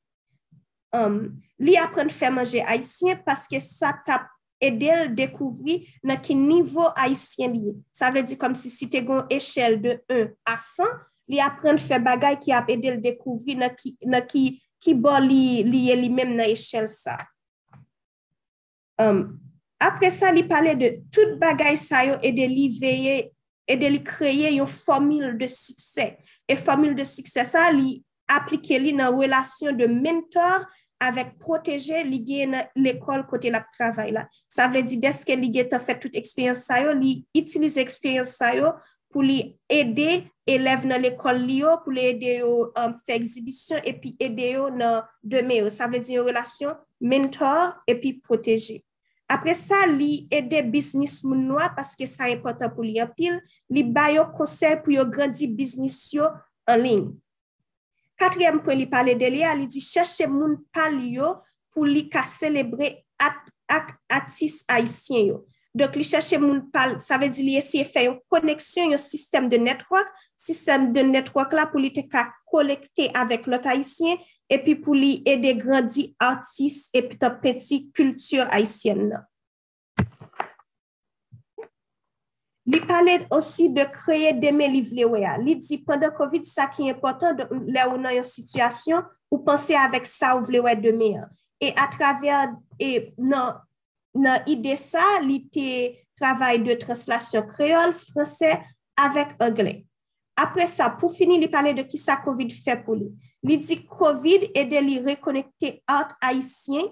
Um, li apren fè manje haisyen paske sa edel dekouvri nan ki nivou haisyen li. Sa vè di si si te gon eshel de 1 a 100, li apren fè bagay ki ap edel dekouvri nan ki bo li ye li menm nan eshel sa. Um, apre sa li de tout bagay sa yo edel li e li kreye yon formil de sikse. E formil de sikse sa li aplike li nan relasyon de mentor avèk proteje li gen l'ekol kote la travay la. Sa vle di deske li gen ta fè tout eksperyans sa yo, li itilize eksperyans sa yo pou li ede elev nan l'ekol li yo, pou li ede yo euh, um, fè exhibisyon, epi ede yo nan deme yo. Sa vle di yon relasyon mentor epi proteje. Apre sa, li ede bisnis moun noa paske sa impotant pou li apil, li bayo konsey pou yo grandi bisnis yo anling. Katriyem pou li pale de li a, li di chèche moun pal yo pou li ka celebre ak atis haisyen yo. Dok li chèche moun pal, sa ve di li esye fè yon koneksyon yon sistem de netwak, sistem de netwak la pou li te ka kolekte avèk lot haisyen, epi pou li ede grandi atis epi ta peti kultur haisyen nan. Li pale osi de kreye deme li vle we a. Li di, pandan COVID, sa ki important le ou nan yon situasyon, ou panse avek sa ou vle we deme a. E a traver, nan ide sa, li te travay de translasyon kreol, franse, avek angle. Apre sa, pou fini li pale de ki sa COVID fe pou li. Li di COVID e de li rekonekte art haisyen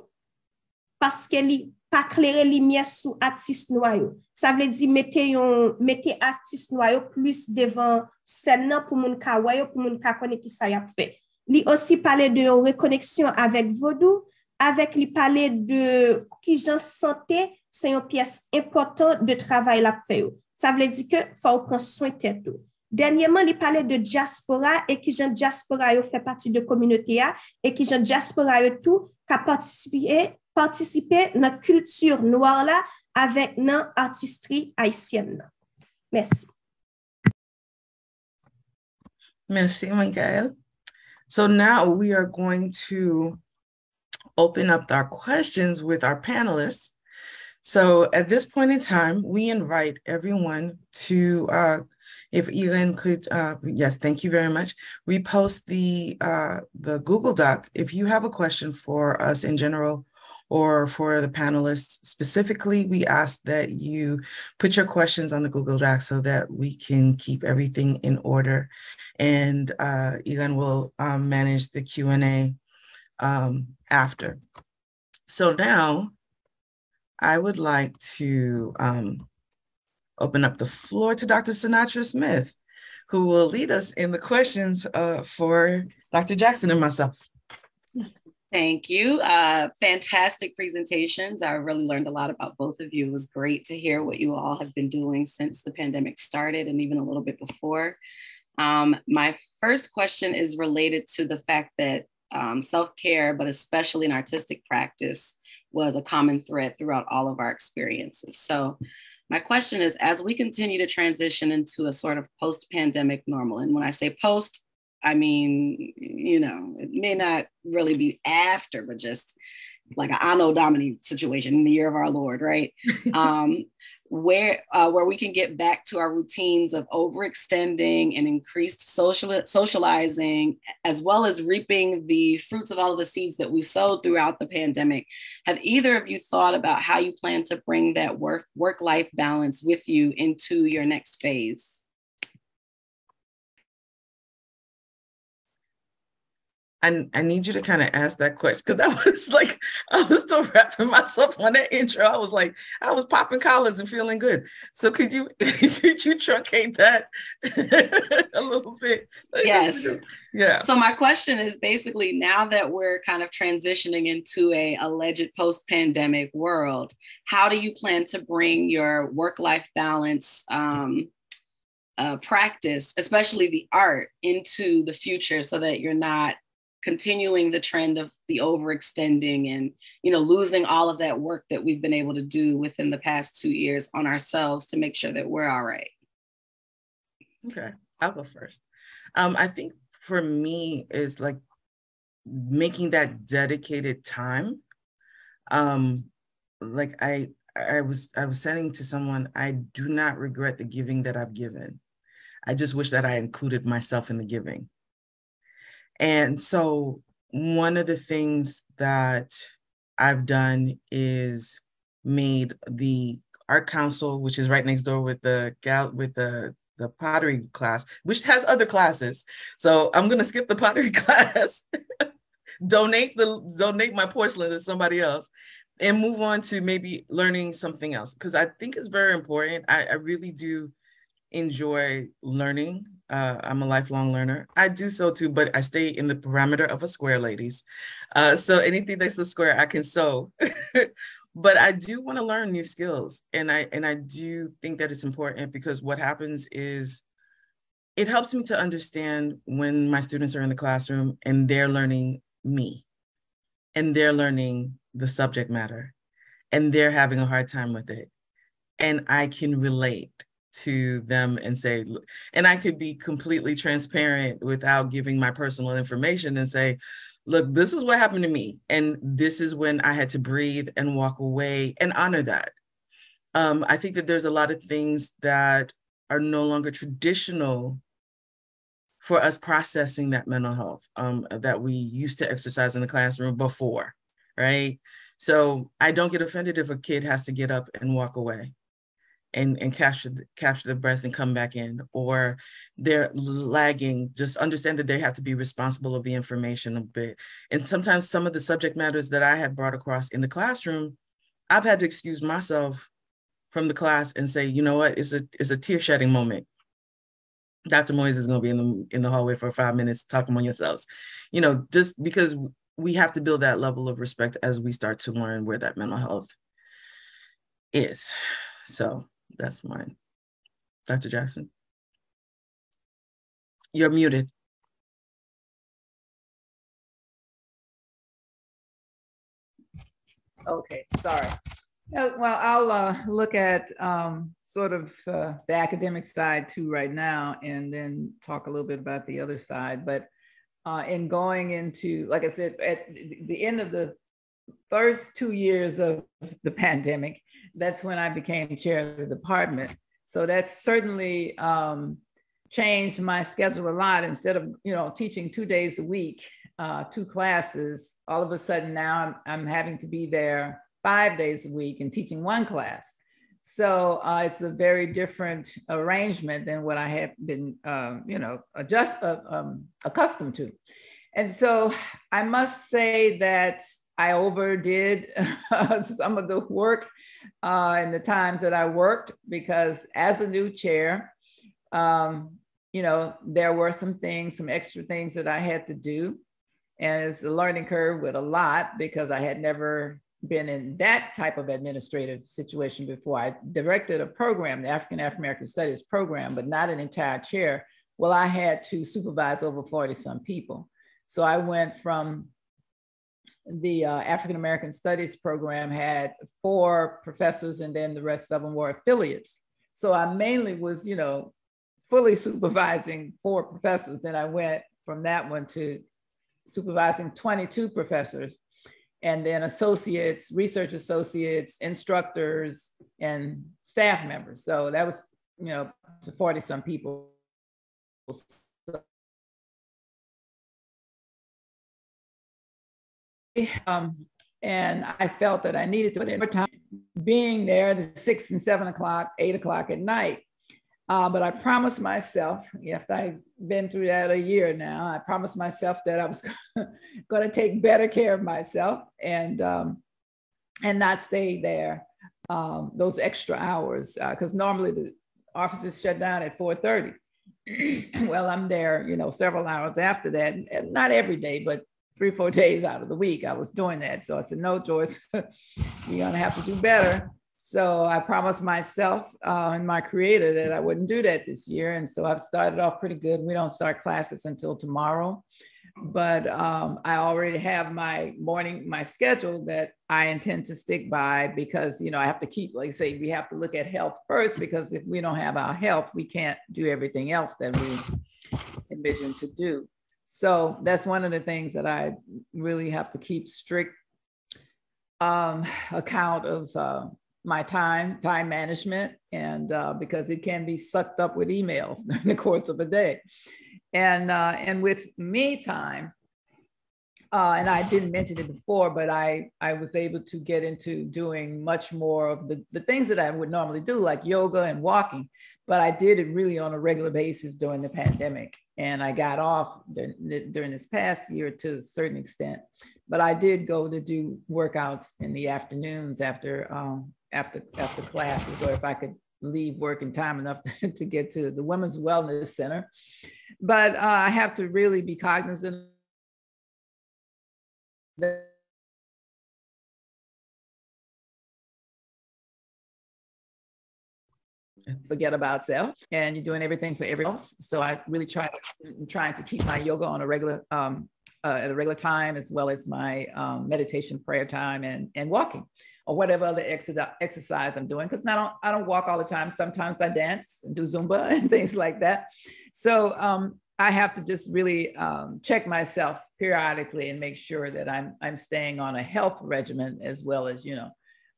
paske li pa klere li miye sou artist noyo. Sa vle di mette, yon, mette artist noyo plus devan sen nan pou moun ka wayo, pou moun ka kone ki sa yap fe. Li osi pale de yon rekoneksyon avek vodou, avek li pale de ki jan sante se yon piyes important de travay la pe yo. Sa vle di ke fa ou pran soyn tetou. Denyeman li pale de diaspora e ki jan diaspora yo fe pati de kominote ya e ki jan diaspora yo tou ka patisipiye participer nan kultur noir la avek nan artistri haisyen nan. Merci. Merci, Mikael. So now we are going to open up our questions with our panelists. So at this point in time, we invite everyone to, uh, if Elen could, uh, yes, thank you very much. Repost the, uh, the Google Doc. If you have a question for us in general or for the panelists specifically, we ask that you put your questions on the Google Doc so that we can keep everything in order. And uh, Egan will um, manage the Q&A um, after. So now I would like to um, open up the floor to Dr. Synatra Smith, who will lead us in the questions uh, for Dr. Jackson and myself. Thank you. Uh, fantastic presentations. I really learned a lot about both of you. It was great to hear what you all have been doing since the pandemic started and even a little bit before. Um, my first question is related to the fact that um, self-care, but especially in artistic practice, was a common thread throughout all of our experiences. So my question is, as we continue to transition into a sort of post-pandemic normal, and when I say post, I mean, you know, it may not really be after, but just like an Anno Domini situation in the year of our Lord, right? um, where uh, where we can get back to our routines of overextending and increased social socializing, as well as reaping the fruits of all of the seeds that we sowed throughout the pandemic. Have either of you thought about how you plan to bring that work work life balance with you into your next phase? I, I need you to kind of ask that question because that was like I was still wrapping myself on that intro. I was like, I was popping collars and feeling good. So could you could you truncate that a little bit? Yes. Yeah. So my question is basically now that we're kind of transitioning into a alleged post-pandemic world, how do you plan to bring your work-life balance um, uh, practice, especially the art, into the future so that you're not continuing the trend of the overextending and you know losing all of that work that we've been able to do within the past two years on ourselves to make sure that we're all right. Okay i'll go first. Um, i think for me is like making that dedicated time. Um like i i was i was saying to someone i do not regret the giving that i've given. I just wish that i included myself in the giving and so one of the things that I've done is made the art council, which is right next door with the gal with the the pottery class, which has other classes. So I'm gonna skip the pottery class, donate the donate my porcelain to somebody else, and move on to maybe learning something else because I think it's very important. I, I really do enjoy learning uh, I'm a lifelong learner. I do so too, but I stay in the parameter of a square, ladies. Uh, so anything that's a square, I can sew. but I do want to learn new skills, and I and I do think that it's important because what happens is it helps me to understand when my students are in the classroom and they're learning me, and they're learning the subject matter, and they're having a hard time with it, and I can relate to them and say, and I could be completely transparent without giving my personal information and say, look, this is what happened to me. And this is when I had to breathe and walk away and honor that. Um, I think that there's a lot of things that are no longer traditional for us processing that mental health um, that we used to exercise in the classroom before, right? So I don't get offended if a kid has to get up and walk away and, and capture capture the breath and come back in or they're lagging. Just understand that they have to be responsible of the information a bit. And sometimes some of the subject matters that i had brought across in the classroom i've had to excuse myself from the class and say you know what? It's a it's a tear shedding moment. Dr moyes is going to be in the in the hallway for five minutes talking among yourselves. You know just because we have to build that level of respect as we start to learn where that mental health is. So that's mine. Dr. Jackson. You're muted. Okay, sorry. Well, I'll uh, look at um, sort of uh, the academic side too right now, and then talk a little bit about the other side. But uh, in going into, like I said, at the end of the first two years of the pandemic, that's when I became chair of the department. So that's certainly um, changed my schedule a lot. Instead of you know teaching two days a week, uh, two classes, all of a sudden now I'm, I'm having to be there five days a week and teaching one class. So uh, it's a very different arrangement than what I had been, um, you know, adjust uh, um, accustomed to. And so I must say that I overdid some of the work uh, in the times that I worked because as a new chair, um, you know, there were some things, some extra things that I had to do. And it's a learning curve with a lot because I had never been in that type of administrative situation before. I directed a program, the African African American Studies program, but not an entire chair. Well, I had to supervise over 40 some people. So I went from the uh, African American Studies program had four professors, and then the rest of them were affiliates. So I mainly was, you know, fully supervising four professors. Then I went from that one to supervising 22 professors, and then associates, research associates, instructors, and staff members. So that was, you know, 40 some people. Um, and I felt that I needed to put in more time being there the six and seven o'clock, eight o'clock at night. Uh, but I promised myself, after I've been through that a year now, I promised myself that I was going to take better care of myself and um, and not stay there um, those extra hours because uh, normally the offices shut down at 4:30. well, I'm there, you know, several hours after that, and not every day, but three, four days out of the week, I was doing that. So I said, no, Joyce, you're gonna have to do better. So I promised myself uh, and my creator that I wouldn't do that this year. And so I've started off pretty good. We don't start classes until tomorrow, but um, I already have my morning, my schedule that I intend to stick by because, you know, I have to keep, like say, we have to look at health first because if we don't have our health, we can't do everything else that we envision to do. So that's one of the things that I really have to keep strict um, account of uh, my time, time management, and uh, because it can be sucked up with emails during the course of a day. And, uh, and with me time, uh, and I didn't mention it before, but I, I was able to get into doing much more of the, the things that I would normally do, like yoga and walking. But I did it really on a regular basis during the pandemic. And I got off during, during this past year to a certain extent. But I did go to do workouts in the afternoons after um, after after classes, or if I could leave work in time enough to get to the Women's Wellness Center. But uh, I have to really be cognizant forget about self and you're doing everything for everyone else. So I really try trying to keep my yoga on a regular um, uh, at a regular time as well as my um, meditation prayer time and, and walking or whatever other exercise I'm doing. Cause I don't, I don't walk all the time. Sometimes I dance and do Zumba and things like that. So um, I have to just really um, check myself periodically and make sure that I'm I'm staying on a health regimen as well as you know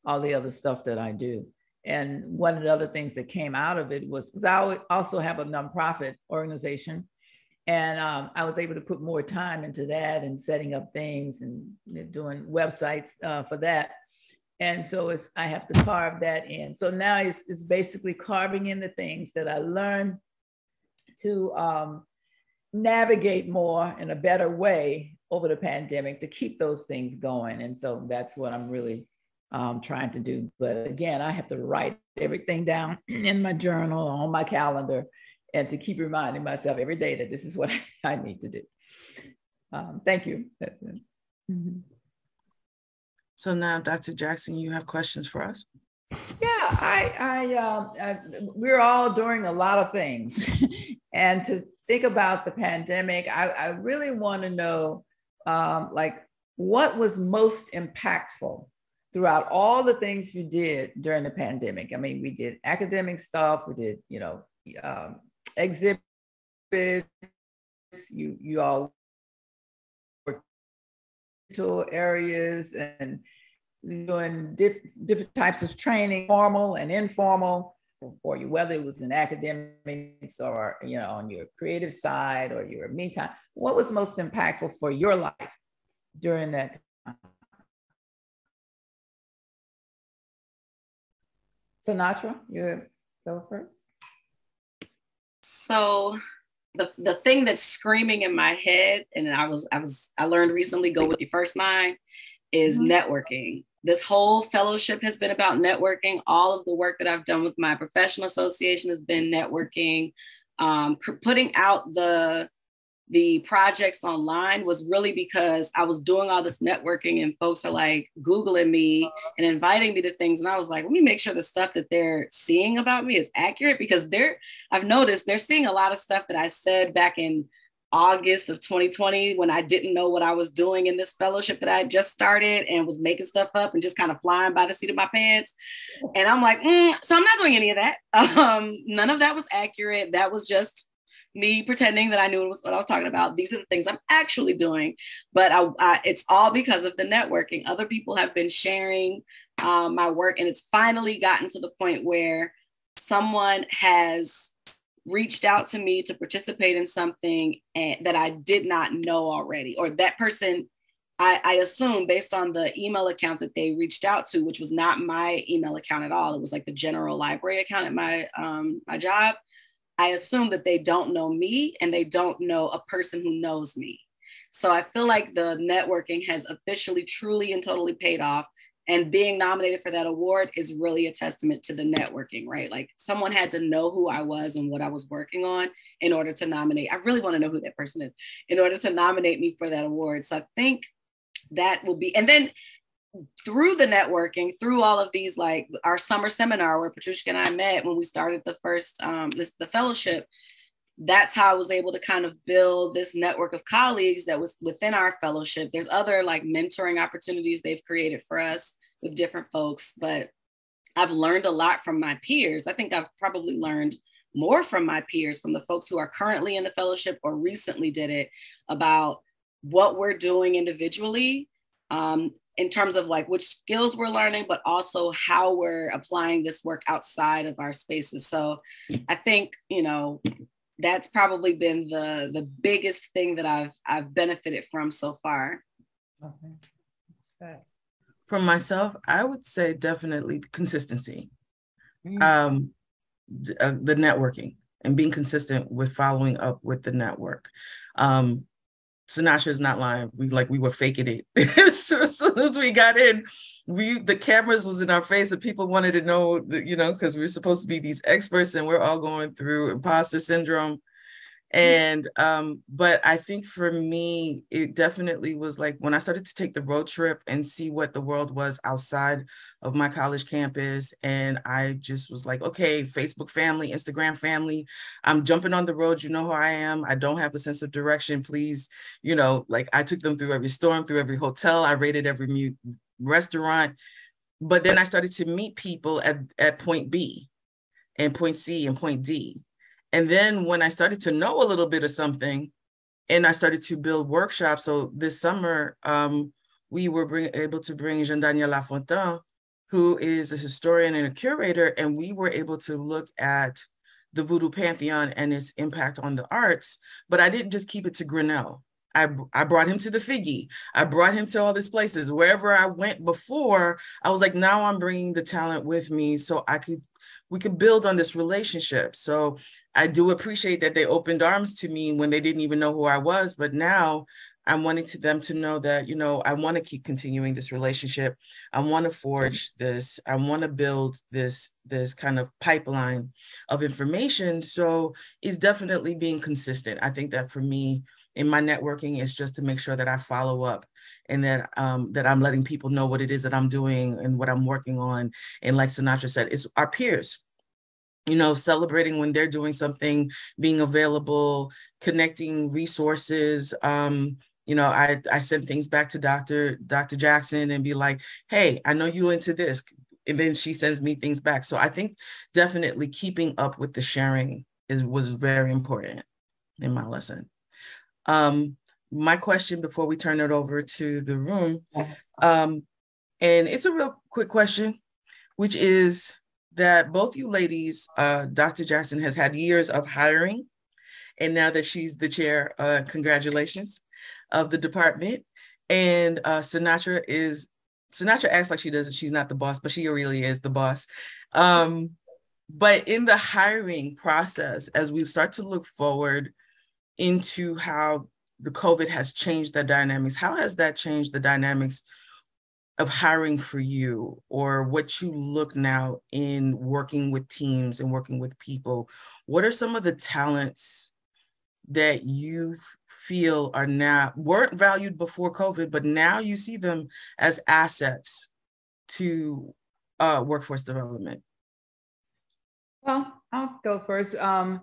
all the other stuff that I do. And one of the other things that came out of it was because I also have a nonprofit organization, and um, I was able to put more time into that and setting up things and doing websites uh, for that. And so it's I have to carve that in. So now it's, it's basically carving in the things that I learned to um, navigate more in a better way over the pandemic to keep those things going. And so that's what I'm really um, trying to do. But again, I have to write everything down in my journal, on my calendar, and to keep reminding myself every day that this is what I need to do. Um, thank you. That's it. Mm-hmm. So now, Dr. Jackson, you have questions for us? Yeah, I, I, uh, I, we're all doing a lot of things, and to think about the pandemic, I, I really want to know um, like what was most impactful throughout all the things you did during the pandemic. I mean, we did academic stuff, we did, you know, um, exhibits, you, you all worked areas and doing diff- different types of training, formal and informal for you, whether it was in academics or you know on your creative side or your meantime. What was most impactful for your life during that Synatra, you go first. So the, the thing that's screaming in my head, and I was I was I learned recently, go with your first mind, is mm-hmm. networking this whole fellowship has been about networking. All of the work that I've done with my professional association has been networking. Um, putting out the the projects online was really because I was doing all this networking and folks are like Googling me and inviting me to things. And I was like, let me make sure the stuff that they're seeing about me is accurate because they're, I've noticed they're seeing a lot of stuff that I said back in August of 2020 when I didn't know what I was doing in this fellowship that I just started and was making stuff up and just kind of flying by the seat of my pants. And I'm like, mm, so I'm not doing any of that. Um, none of that was accurate. That was just me pretending that I knew what I was talking about. These are the things I'm actually doing, but I, I, it's all because of the networking. Other people have been sharing um, my work, and it's finally gotten to the point where someone has reached out to me to participate in something and, that I did not know already, or that person, I, I assume based on the email account that they reached out to, which was not my email account at all. It was like the general library account at my um, my job. I assume that they don't know me and they don't know a person who knows me. So I feel like the networking has officially, truly, and totally paid off. And being nominated for that award is really a testament to the networking, right? Like someone had to know who I was and what I was working on in order to nominate. I really want to know who that person is in order to nominate me for that award. So I think that will be, and then through the networking, through all of these, like our summer seminar where Patricia and I met when we started the first um, this the fellowship, that's how I was able to kind of build this network of colleagues that was within our fellowship. There's other like mentoring opportunities they've created for us with different folks, but I've learned a lot from my peers. I think I've probably learned more from my peers, from the folks who are currently in the fellowship or recently did it, about what we're doing individually um, in terms of like which skills we're learning, but also how we're applying this work outside of our spaces. So I think, you know, that's probably been the the biggest thing that I've I've benefited from so far. Okay. From myself, I would say definitely consistency. Mm. Um, the, uh, the networking and being consistent with following up with the network. Um, Synatra is not lying. We like we were faking it as soon as we got in. We the cameras was in our face and people wanted to know you know because we are supposed to be these experts and we're all going through imposter syndrome and um but i think for me it definitely was like when i started to take the road trip and see what the world was outside of my college campus and i just was like okay facebook family instagram family i'm jumping on the road you know who i am i don't have a sense of direction please you know like i took them through every storm through every hotel i rated every mute restaurant but then i started to meet people at, at point b and point c and point d and then when I started to know a little bit of something, and I started to build workshops. So this summer, um, we were bring, able to bring Jean Daniel Lafontant, who is a historian and a curator, and we were able to look at the Voodoo Pantheon and its impact on the arts. But I didn't just keep it to Grinnell. I, I brought him to the Figge. I brought him to all these places. Wherever I went before, I was like, now I'm bringing the talent with me so I could we could build on this relationship. So I do appreciate that they opened arms to me when they didn't even know who I was, but now I'm wanting to them to know that, you know, I want to keep continuing this relationship. I want to forge this. I want to build this this kind of pipeline of information. So it's definitely being consistent. I think that for me in my networking is just to make sure that I follow up and that um, that I'm letting people know what it is that I'm doing and what I'm working on. And like Synatra said, it's our peers you know, celebrating when they're doing something, being available, connecting resources. Um, you know, I I send things back to Dr. Dr. Jackson and be like, hey, I know you into this. And then she sends me things back. So I think definitely keeping up with the sharing is was very important in my lesson. Um, my question before we turn it over to the room, um, and it's a real quick question, which is that both you ladies, uh, Dr. Jackson has had years of hiring, and now that she's the chair, uh, congratulations, of the department. And uh, Synatra is Synatra acts like she doesn't. She's not the boss, but she really is the boss. Um, but in the hiring process, as we start to look forward into how the COVID has changed the dynamics, how has that changed the dynamics of hiring for you or what you look now in working with teams and working with people what are some of the talents that you feel are now weren't valued before covid but now you see them as assets to uh, workforce development? Well i'll go first. Um,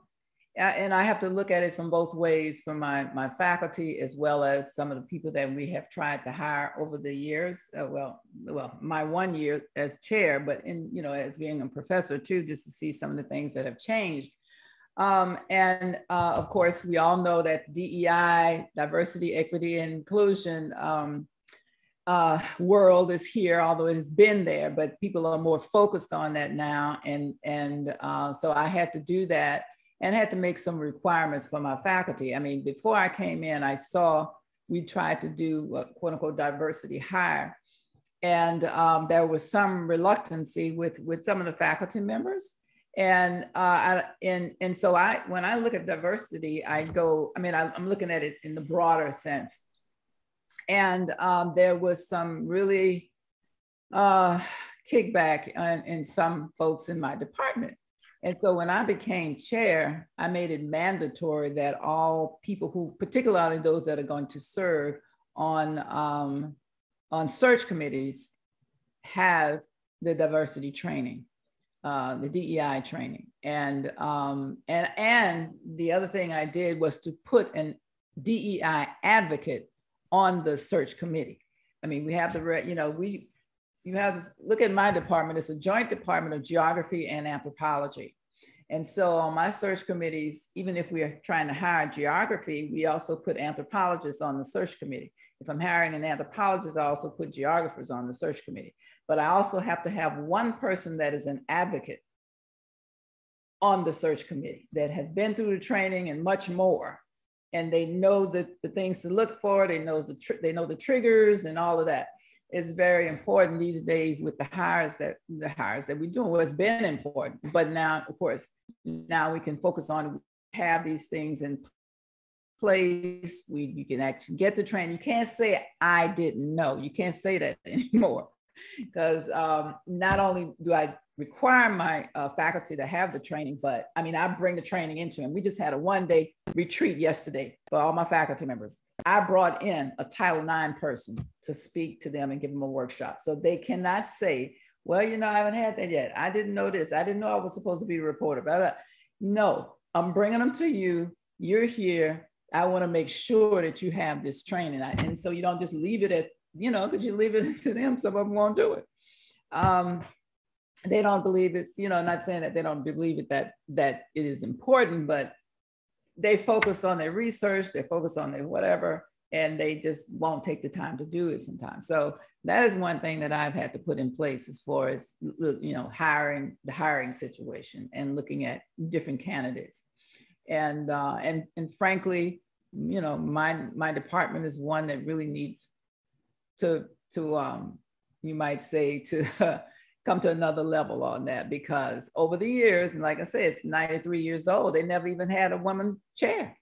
and I have to look at it from both ways, from my, my faculty as well as some of the people that we have tried to hire over the years. Uh, well, well, my one year as chair, but in you know as being a professor too, just to see some of the things that have changed. Um, and uh, of course, we all know that DEI, diversity, equity, and inclusion um, uh, world is here, although it has been there, but people are more focused on that now. And and uh, so I had to do that and had to make some requirements for my faculty. I mean, before I came in, I saw we tried to do quote unquote diversity hire. And um, there was some reluctancy with, with some of the faculty members. And uh, I, and and so I when I look at diversity, I go. I mean, I, am looking at it in the broader sense. And um, there was some really uh, kickback in, in some folks in my department. And so when I became chair, I made it mandatory that all people who, particularly those that are going to serve on, um, on search committees, have the diversity training, uh, the DEI training. And, um, and, and the other thing I did was to put an DEI advocate on the search committee. I mean, we have the, you know, we, you have to look at my department. It's a joint department of geography and anthropology. And so on my search committees, even if we are trying to hire geography, we also put anthropologists on the search committee. If I'm hiring an anthropologist, I also put geographers on the search committee. But I also have to have one person that is an advocate on the search committee that have been through the training and much more. And they know the, the things to look for, they know the, they know the triggers and all of that is very important these days with the hires that the hires that we're doing. Well, it's been important, but now, of course, now we can focus on have these things in place. We you can actually get the training. You can't say I didn't know. You can't say that anymore because um, not only do I require my uh, faculty to have the training, but I mean, I bring the training into them. We just had a one day retreat yesterday for all my faculty members. I brought in a Title IX person to speak to them and give them a workshop. So they cannot say, well, you know, I haven't had that yet. I didn't know this. I didn't know I was supposed to be a reporter. But no, I'm bringing them to you. You're here. I want to make sure that you have this training. And so you don't just leave it at, you know, because you leave it to them, some of them won't do it. Um, they don't believe it's you know not saying that they don't believe it that that it is important but they focus on their research they focus on their whatever and they just won't take the time to do it sometimes. So that is one thing that i've had to put in place as far as you know hiring the hiring situation and looking at different candidates. And uh, and and frankly you know my my department is one that really needs to to um you might say to come to another level on that because over the years, and like I said, it's 93 years old, they never even had a woman chair.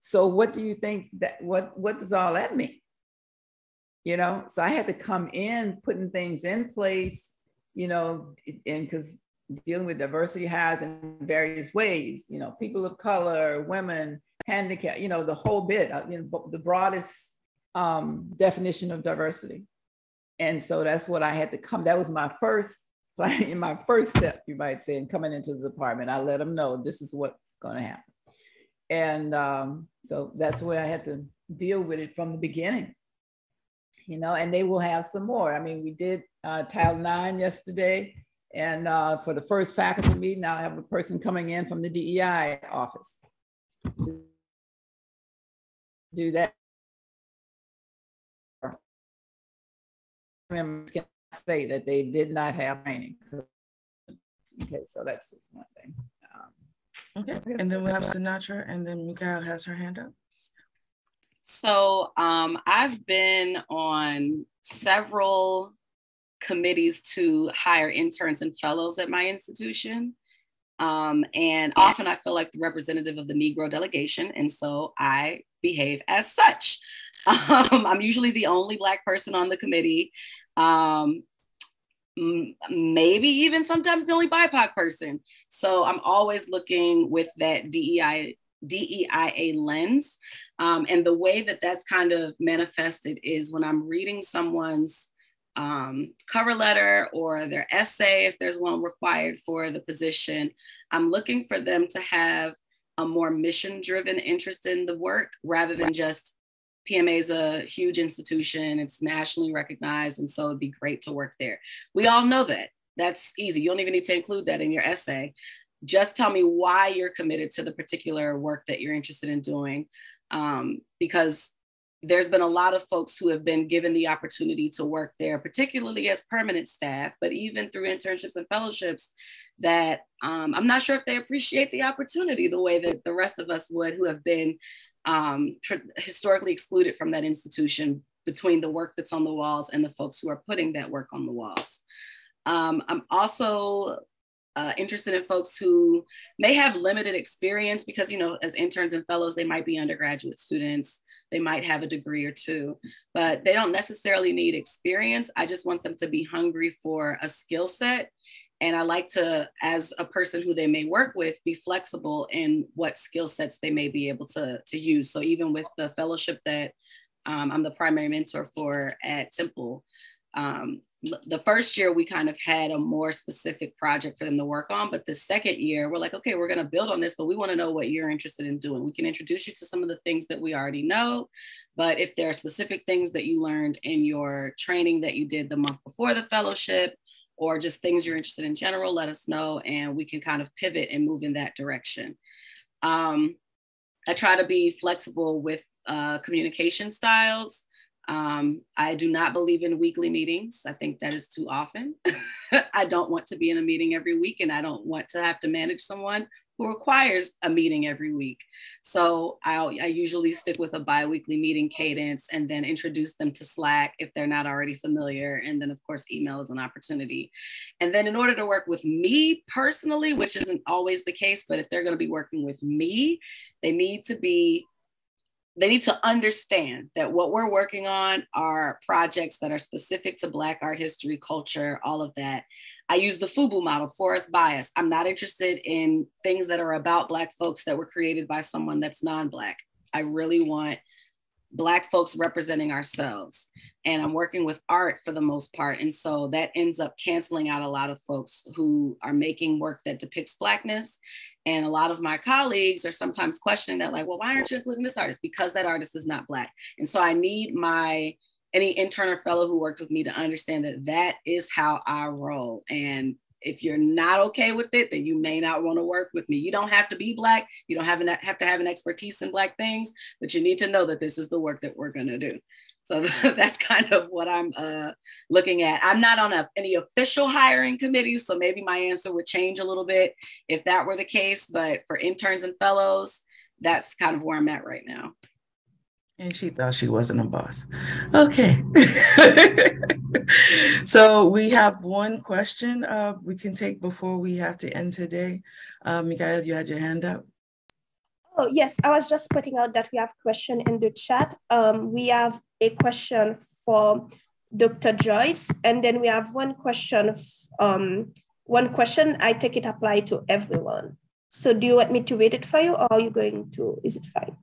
So what do you think that what what does all that mean? You know, so I had to come in putting things in place, you know, and because dealing with diversity has in various ways, you know, people of color, women, handicap, you know, the whole bit, uh, you know, the broadest um, definition of diversity. And so that's what I had to come. That was my first, in my first step, you might say, in coming into the department. I let them know this is what's going to happen. And um, so that's where I had to deal with it from the beginning. You know, and they will have some more. I mean, we did uh, Title IX yesterday. And uh, for the first faculty meeting, I'll have a person coming in from the DEI office to do that. Members can say that they did not have training. Okay, so that's just one thing. Um, okay, and then we have Synatra, and then Mikhail has her hand up. So um, I've been on several committees to hire interns and fellows at my institution. Um, and often I feel like the representative of the Negro delegation, and so I behave as such. Um, I'm usually the only Black person on the committee, um, maybe even sometimes the only BIPOC person. So I'm always looking with that DEI DEIA lens. Um, and the way that that's kind of manifested is when I'm reading someone's um, cover letter or their essay, if there's one required for the position, I'm looking for them to have a more mission driven interest in the work rather than just PMA is a huge institution, it's nationally recognized, and so it'd be great to work there. We all know that. That's easy. You don't even need to include that in your essay. Just tell me why you're committed to the particular work that you're interested in doing. Um, because there's been a lot of folks who have been given the opportunity to work there, particularly as permanent staff, but even through internships and fellowships, that um, I'm not sure if they appreciate the opportunity the way that the rest of us would who have been um, tr- historically excluded from that institution between the work that's on the walls and the folks who are putting that work on the walls. Um, I'm also uh, interested in folks who may have limited experience because, you know, as interns and fellows, they might be undergraduate students, they might have a degree or two, but they don't necessarily need experience. I just want them to be hungry for a skill set. And I like to, as a person who they may work with, be flexible in what skill sets they may be able to, to use. So even with the fellowship that um, I'm the primary mentor for at Temple, um, the first year we kind of had a more specific project for them to work on. But the second year we're like okay we're going to build on this but we want to know what you're interested in doing. We can introduce you to some of the things that we already know. But if there are specific things that you learned in your training that you did the month before the fellowship or just things you're interested in general let us know and we can kind of pivot and move in that direction um, i try to be flexible with uh, communication styles um, I do not believe in weekly meetings. I think that is too often. I don't want to be in a meeting every week, and I don't want to have to manage someone who requires a meeting every week. So I'll, I usually stick with a biweekly meeting cadence and then introduce them to Slack if they're not already familiar. And then, of course, email is an opportunity. And then, in order to work with me personally, which isn't always the case, but if they're going to be working with me, they need to be they need to understand that what we're working on are projects that are specific to Black art history, culture, all of that. I use the FUBU model, forest bias. I'm not interested in things that are about Black folks that were created by someone that's non Black. I really want Black folks representing ourselves. And I'm working with art for the most part. And so that ends up canceling out a lot of folks who are making work that depicts Blackness. And a lot of my colleagues are sometimes questioning that, like, well, why aren't you including this artist? Because that artist is not Black. And so I need my any intern or fellow who works with me to understand that that is how I roll. And if you're not okay with it, then you may not want to work with me. You don't have to be black. You don't have, an, have to have an expertise in black things, but you need to know that this is the work that we're going to do. So that's kind of what I'm uh, looking at. I'm not on a, any official hiring committees, so maybe my answer would change a little bit if that were the case. But for interns and fellows, that's kind of where I'm at right now. And she thought she wasn't a boss. Okay. so we have one question uh, we can take before we have to end today. Uh, you had your hand up. Oh, yes, I was just putting out that we have a question in the chat. Um, we have a question for Dr. Joyce, and then we have one question, um, one question, I take it apply to everyone. So do you want me to read it for you or are you going to, is it fine?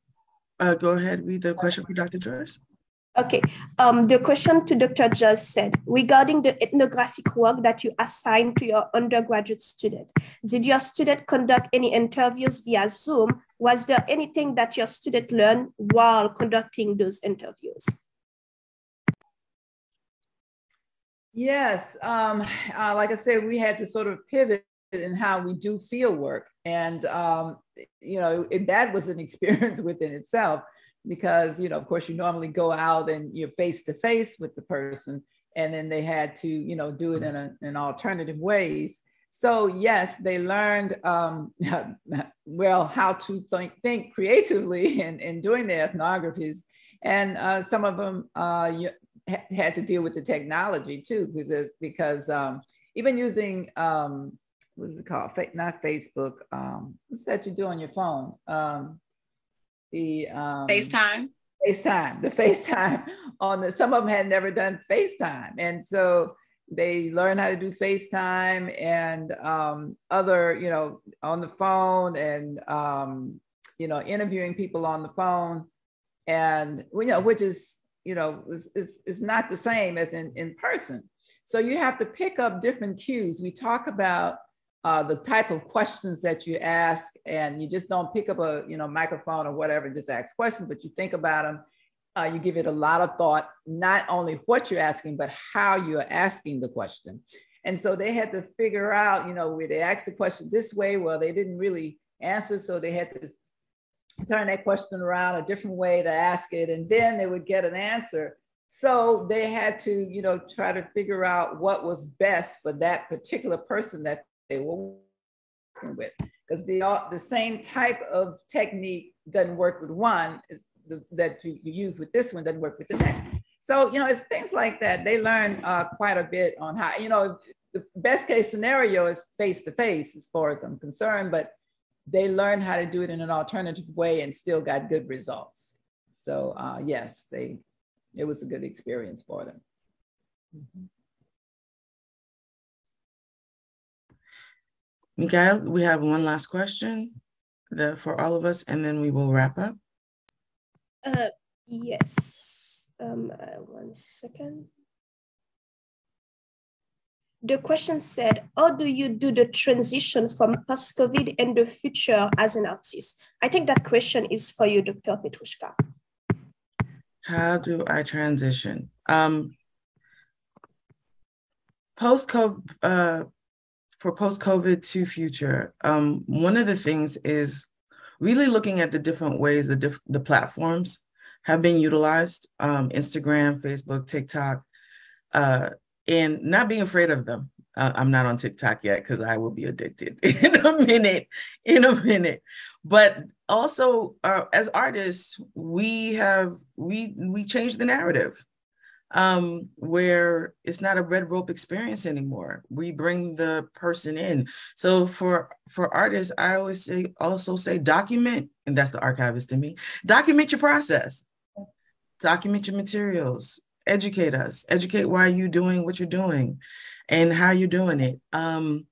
Uh, go ahead, read the question for Dr. Joyce. Okay, um, the question to Dr. Joyce said, regarding the ethnographic work that you assigned to your undergraduate student, did your student conduct any interviews via Zoom? Was there anything that your student learned while conducting those interviews? Yes, um, uh, like I said, we had to sort of pivot in how we do field work. And, um, you know, that was an experience within itself because, you know, of course, you normally go out and you're face to face with the person. And then they had to, you know, do it in, a, in alternative ways. So yes, they learned um, well how to think, think creatively in, in doing their ethnographies, and uh, some of them uh, had to deal with the technology too, because because um, even using um, what is it called? Not Facebook. Um, what's that you do on your phone? Um, the um, FaceTime. FaceTime. The FaceTime on the. Some of them had never done FaceTime, and so they learn how to do FaceTime and um, other, you know, on the phone and um, you know, interviewing people on the phone, and you know, which is you know is, is, is not the same as in in person. So you have to pick up different cues. We talk about uh, the type of questions that you ask, and you just don't pick up a you know microphone or whatever and just ask questions, but you think about them. Uh, you give it a lot of thought, not only what you're asking, but how you're asking the question. And so they had to figure out, you know, where they asked the question this way, well, they didn't really answer, so they had to turn that question around a different way to ask it, and then they would get an answer. So they had to, you know, try to figure out what was best for that particular person that they were working with because the, the same type of technique doesn't work with one is the, that you, you, use with this one doesn't work with the next. So, you know, it's things like that. They learn uh, quite a bit on how, you know, the best case scenario is face to face as far as I'm concerned, but they learn how to do it in an alternative way and still got good results. So uh, yes, they it was a good experience for them. Mm-hmm. Miguel, we have one last question the, for all of us, and then we will wrap up. Uh, yes. Um, uh, one second. The question said, how do you do the transition from post-COVID and the future as an artist? I think that question is for you, Dr. Petrouchka. How do I transition? Um, post-COVID, uh, for post-COVID to future, um, one of the things is really looking at the different ways the, diff- the platforms have been utilized, um, Instagram, Facebook, TikTok, uh, and not being afraid of them. Uh, I'm not on TikTok yet because I will be addicted in a minute, in a minute. But also, uh, as artists, we have we we changed the narrative um, where it's not a red rope experience anymore. We bring the person in. So for for artists, I always say also say document, and that's the archivist in me. Document your process. Document your materials. Educate us. Educate why you're doing what you're doing, and how you're doing it. Um,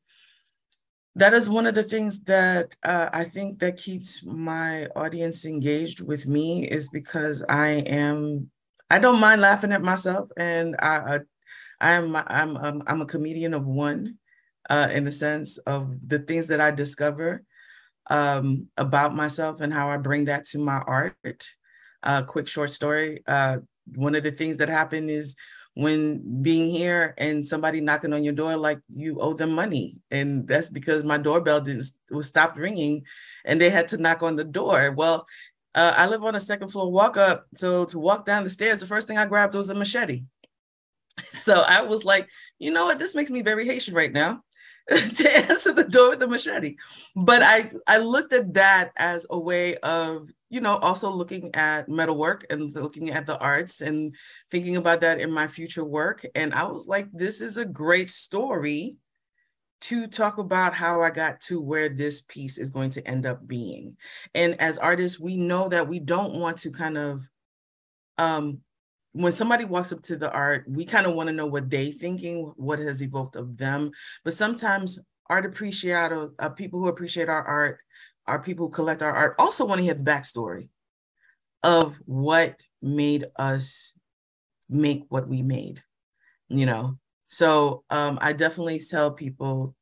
that is one of the things that uh, I think that keeps my audience engaged with me is because I am I don't mind laughing at myself, and I, I am I'm, I'm I'm a comedian of one, uh, in the sense of the things that I discover um, about myself and how I bring that to my art. Uh, quick short story. Uh, one of the things that happened is when being here and somebody knocking on your door like you owe them money and that's because my doorbell didn't was stopped ringing and they had to knock on the door well uh, I live on a second floor walk up. So to walk down the stairs, the first thing I grabbed was a machete. So I was like, you know what? This makes me very Haitian right now to answer the door with a machete. But I, I looked at that as a way of, you know, also looking at metalwork and looking at the arts and thinking about that in my future work. And I was like, this is a great story to talk about how I got to where this piece is going to end up being. And as artists, we know that we don't want to kind of, um, when somebody walks up to the art, we kind of want to know what they thinking, what has evoked of them. But sometimes art appreciator, uh, people who appreciate our art, our people who collect our art, also want to hear the backstory of what made us make what we made, you know. So um, I definitely tell people,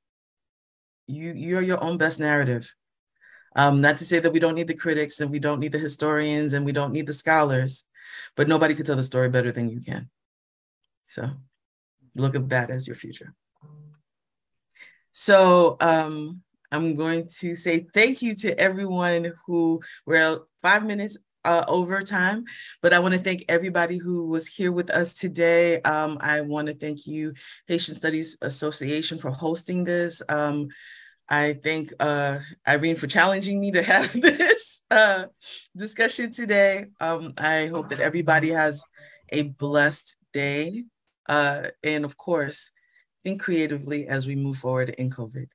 you you're your own best narrative. Um, not to say that we don't need the critics and we don't need the historians and we don't need the scholars, but nobody could tell the story better than you can. So look at that as your future. So um, I'm going to say thank you to everyone who, well, five minutes uh, over time. But I want to thank everybody who was here with us today. Um, I want to thank you, Haitian Studies Association, for hosting this. Um, I thank uh, Irene for challenging me to have this uh, discussion today. Um, I hope that everybody has a blessed day. Uh, and of course, think creatively as we move forward in COVID.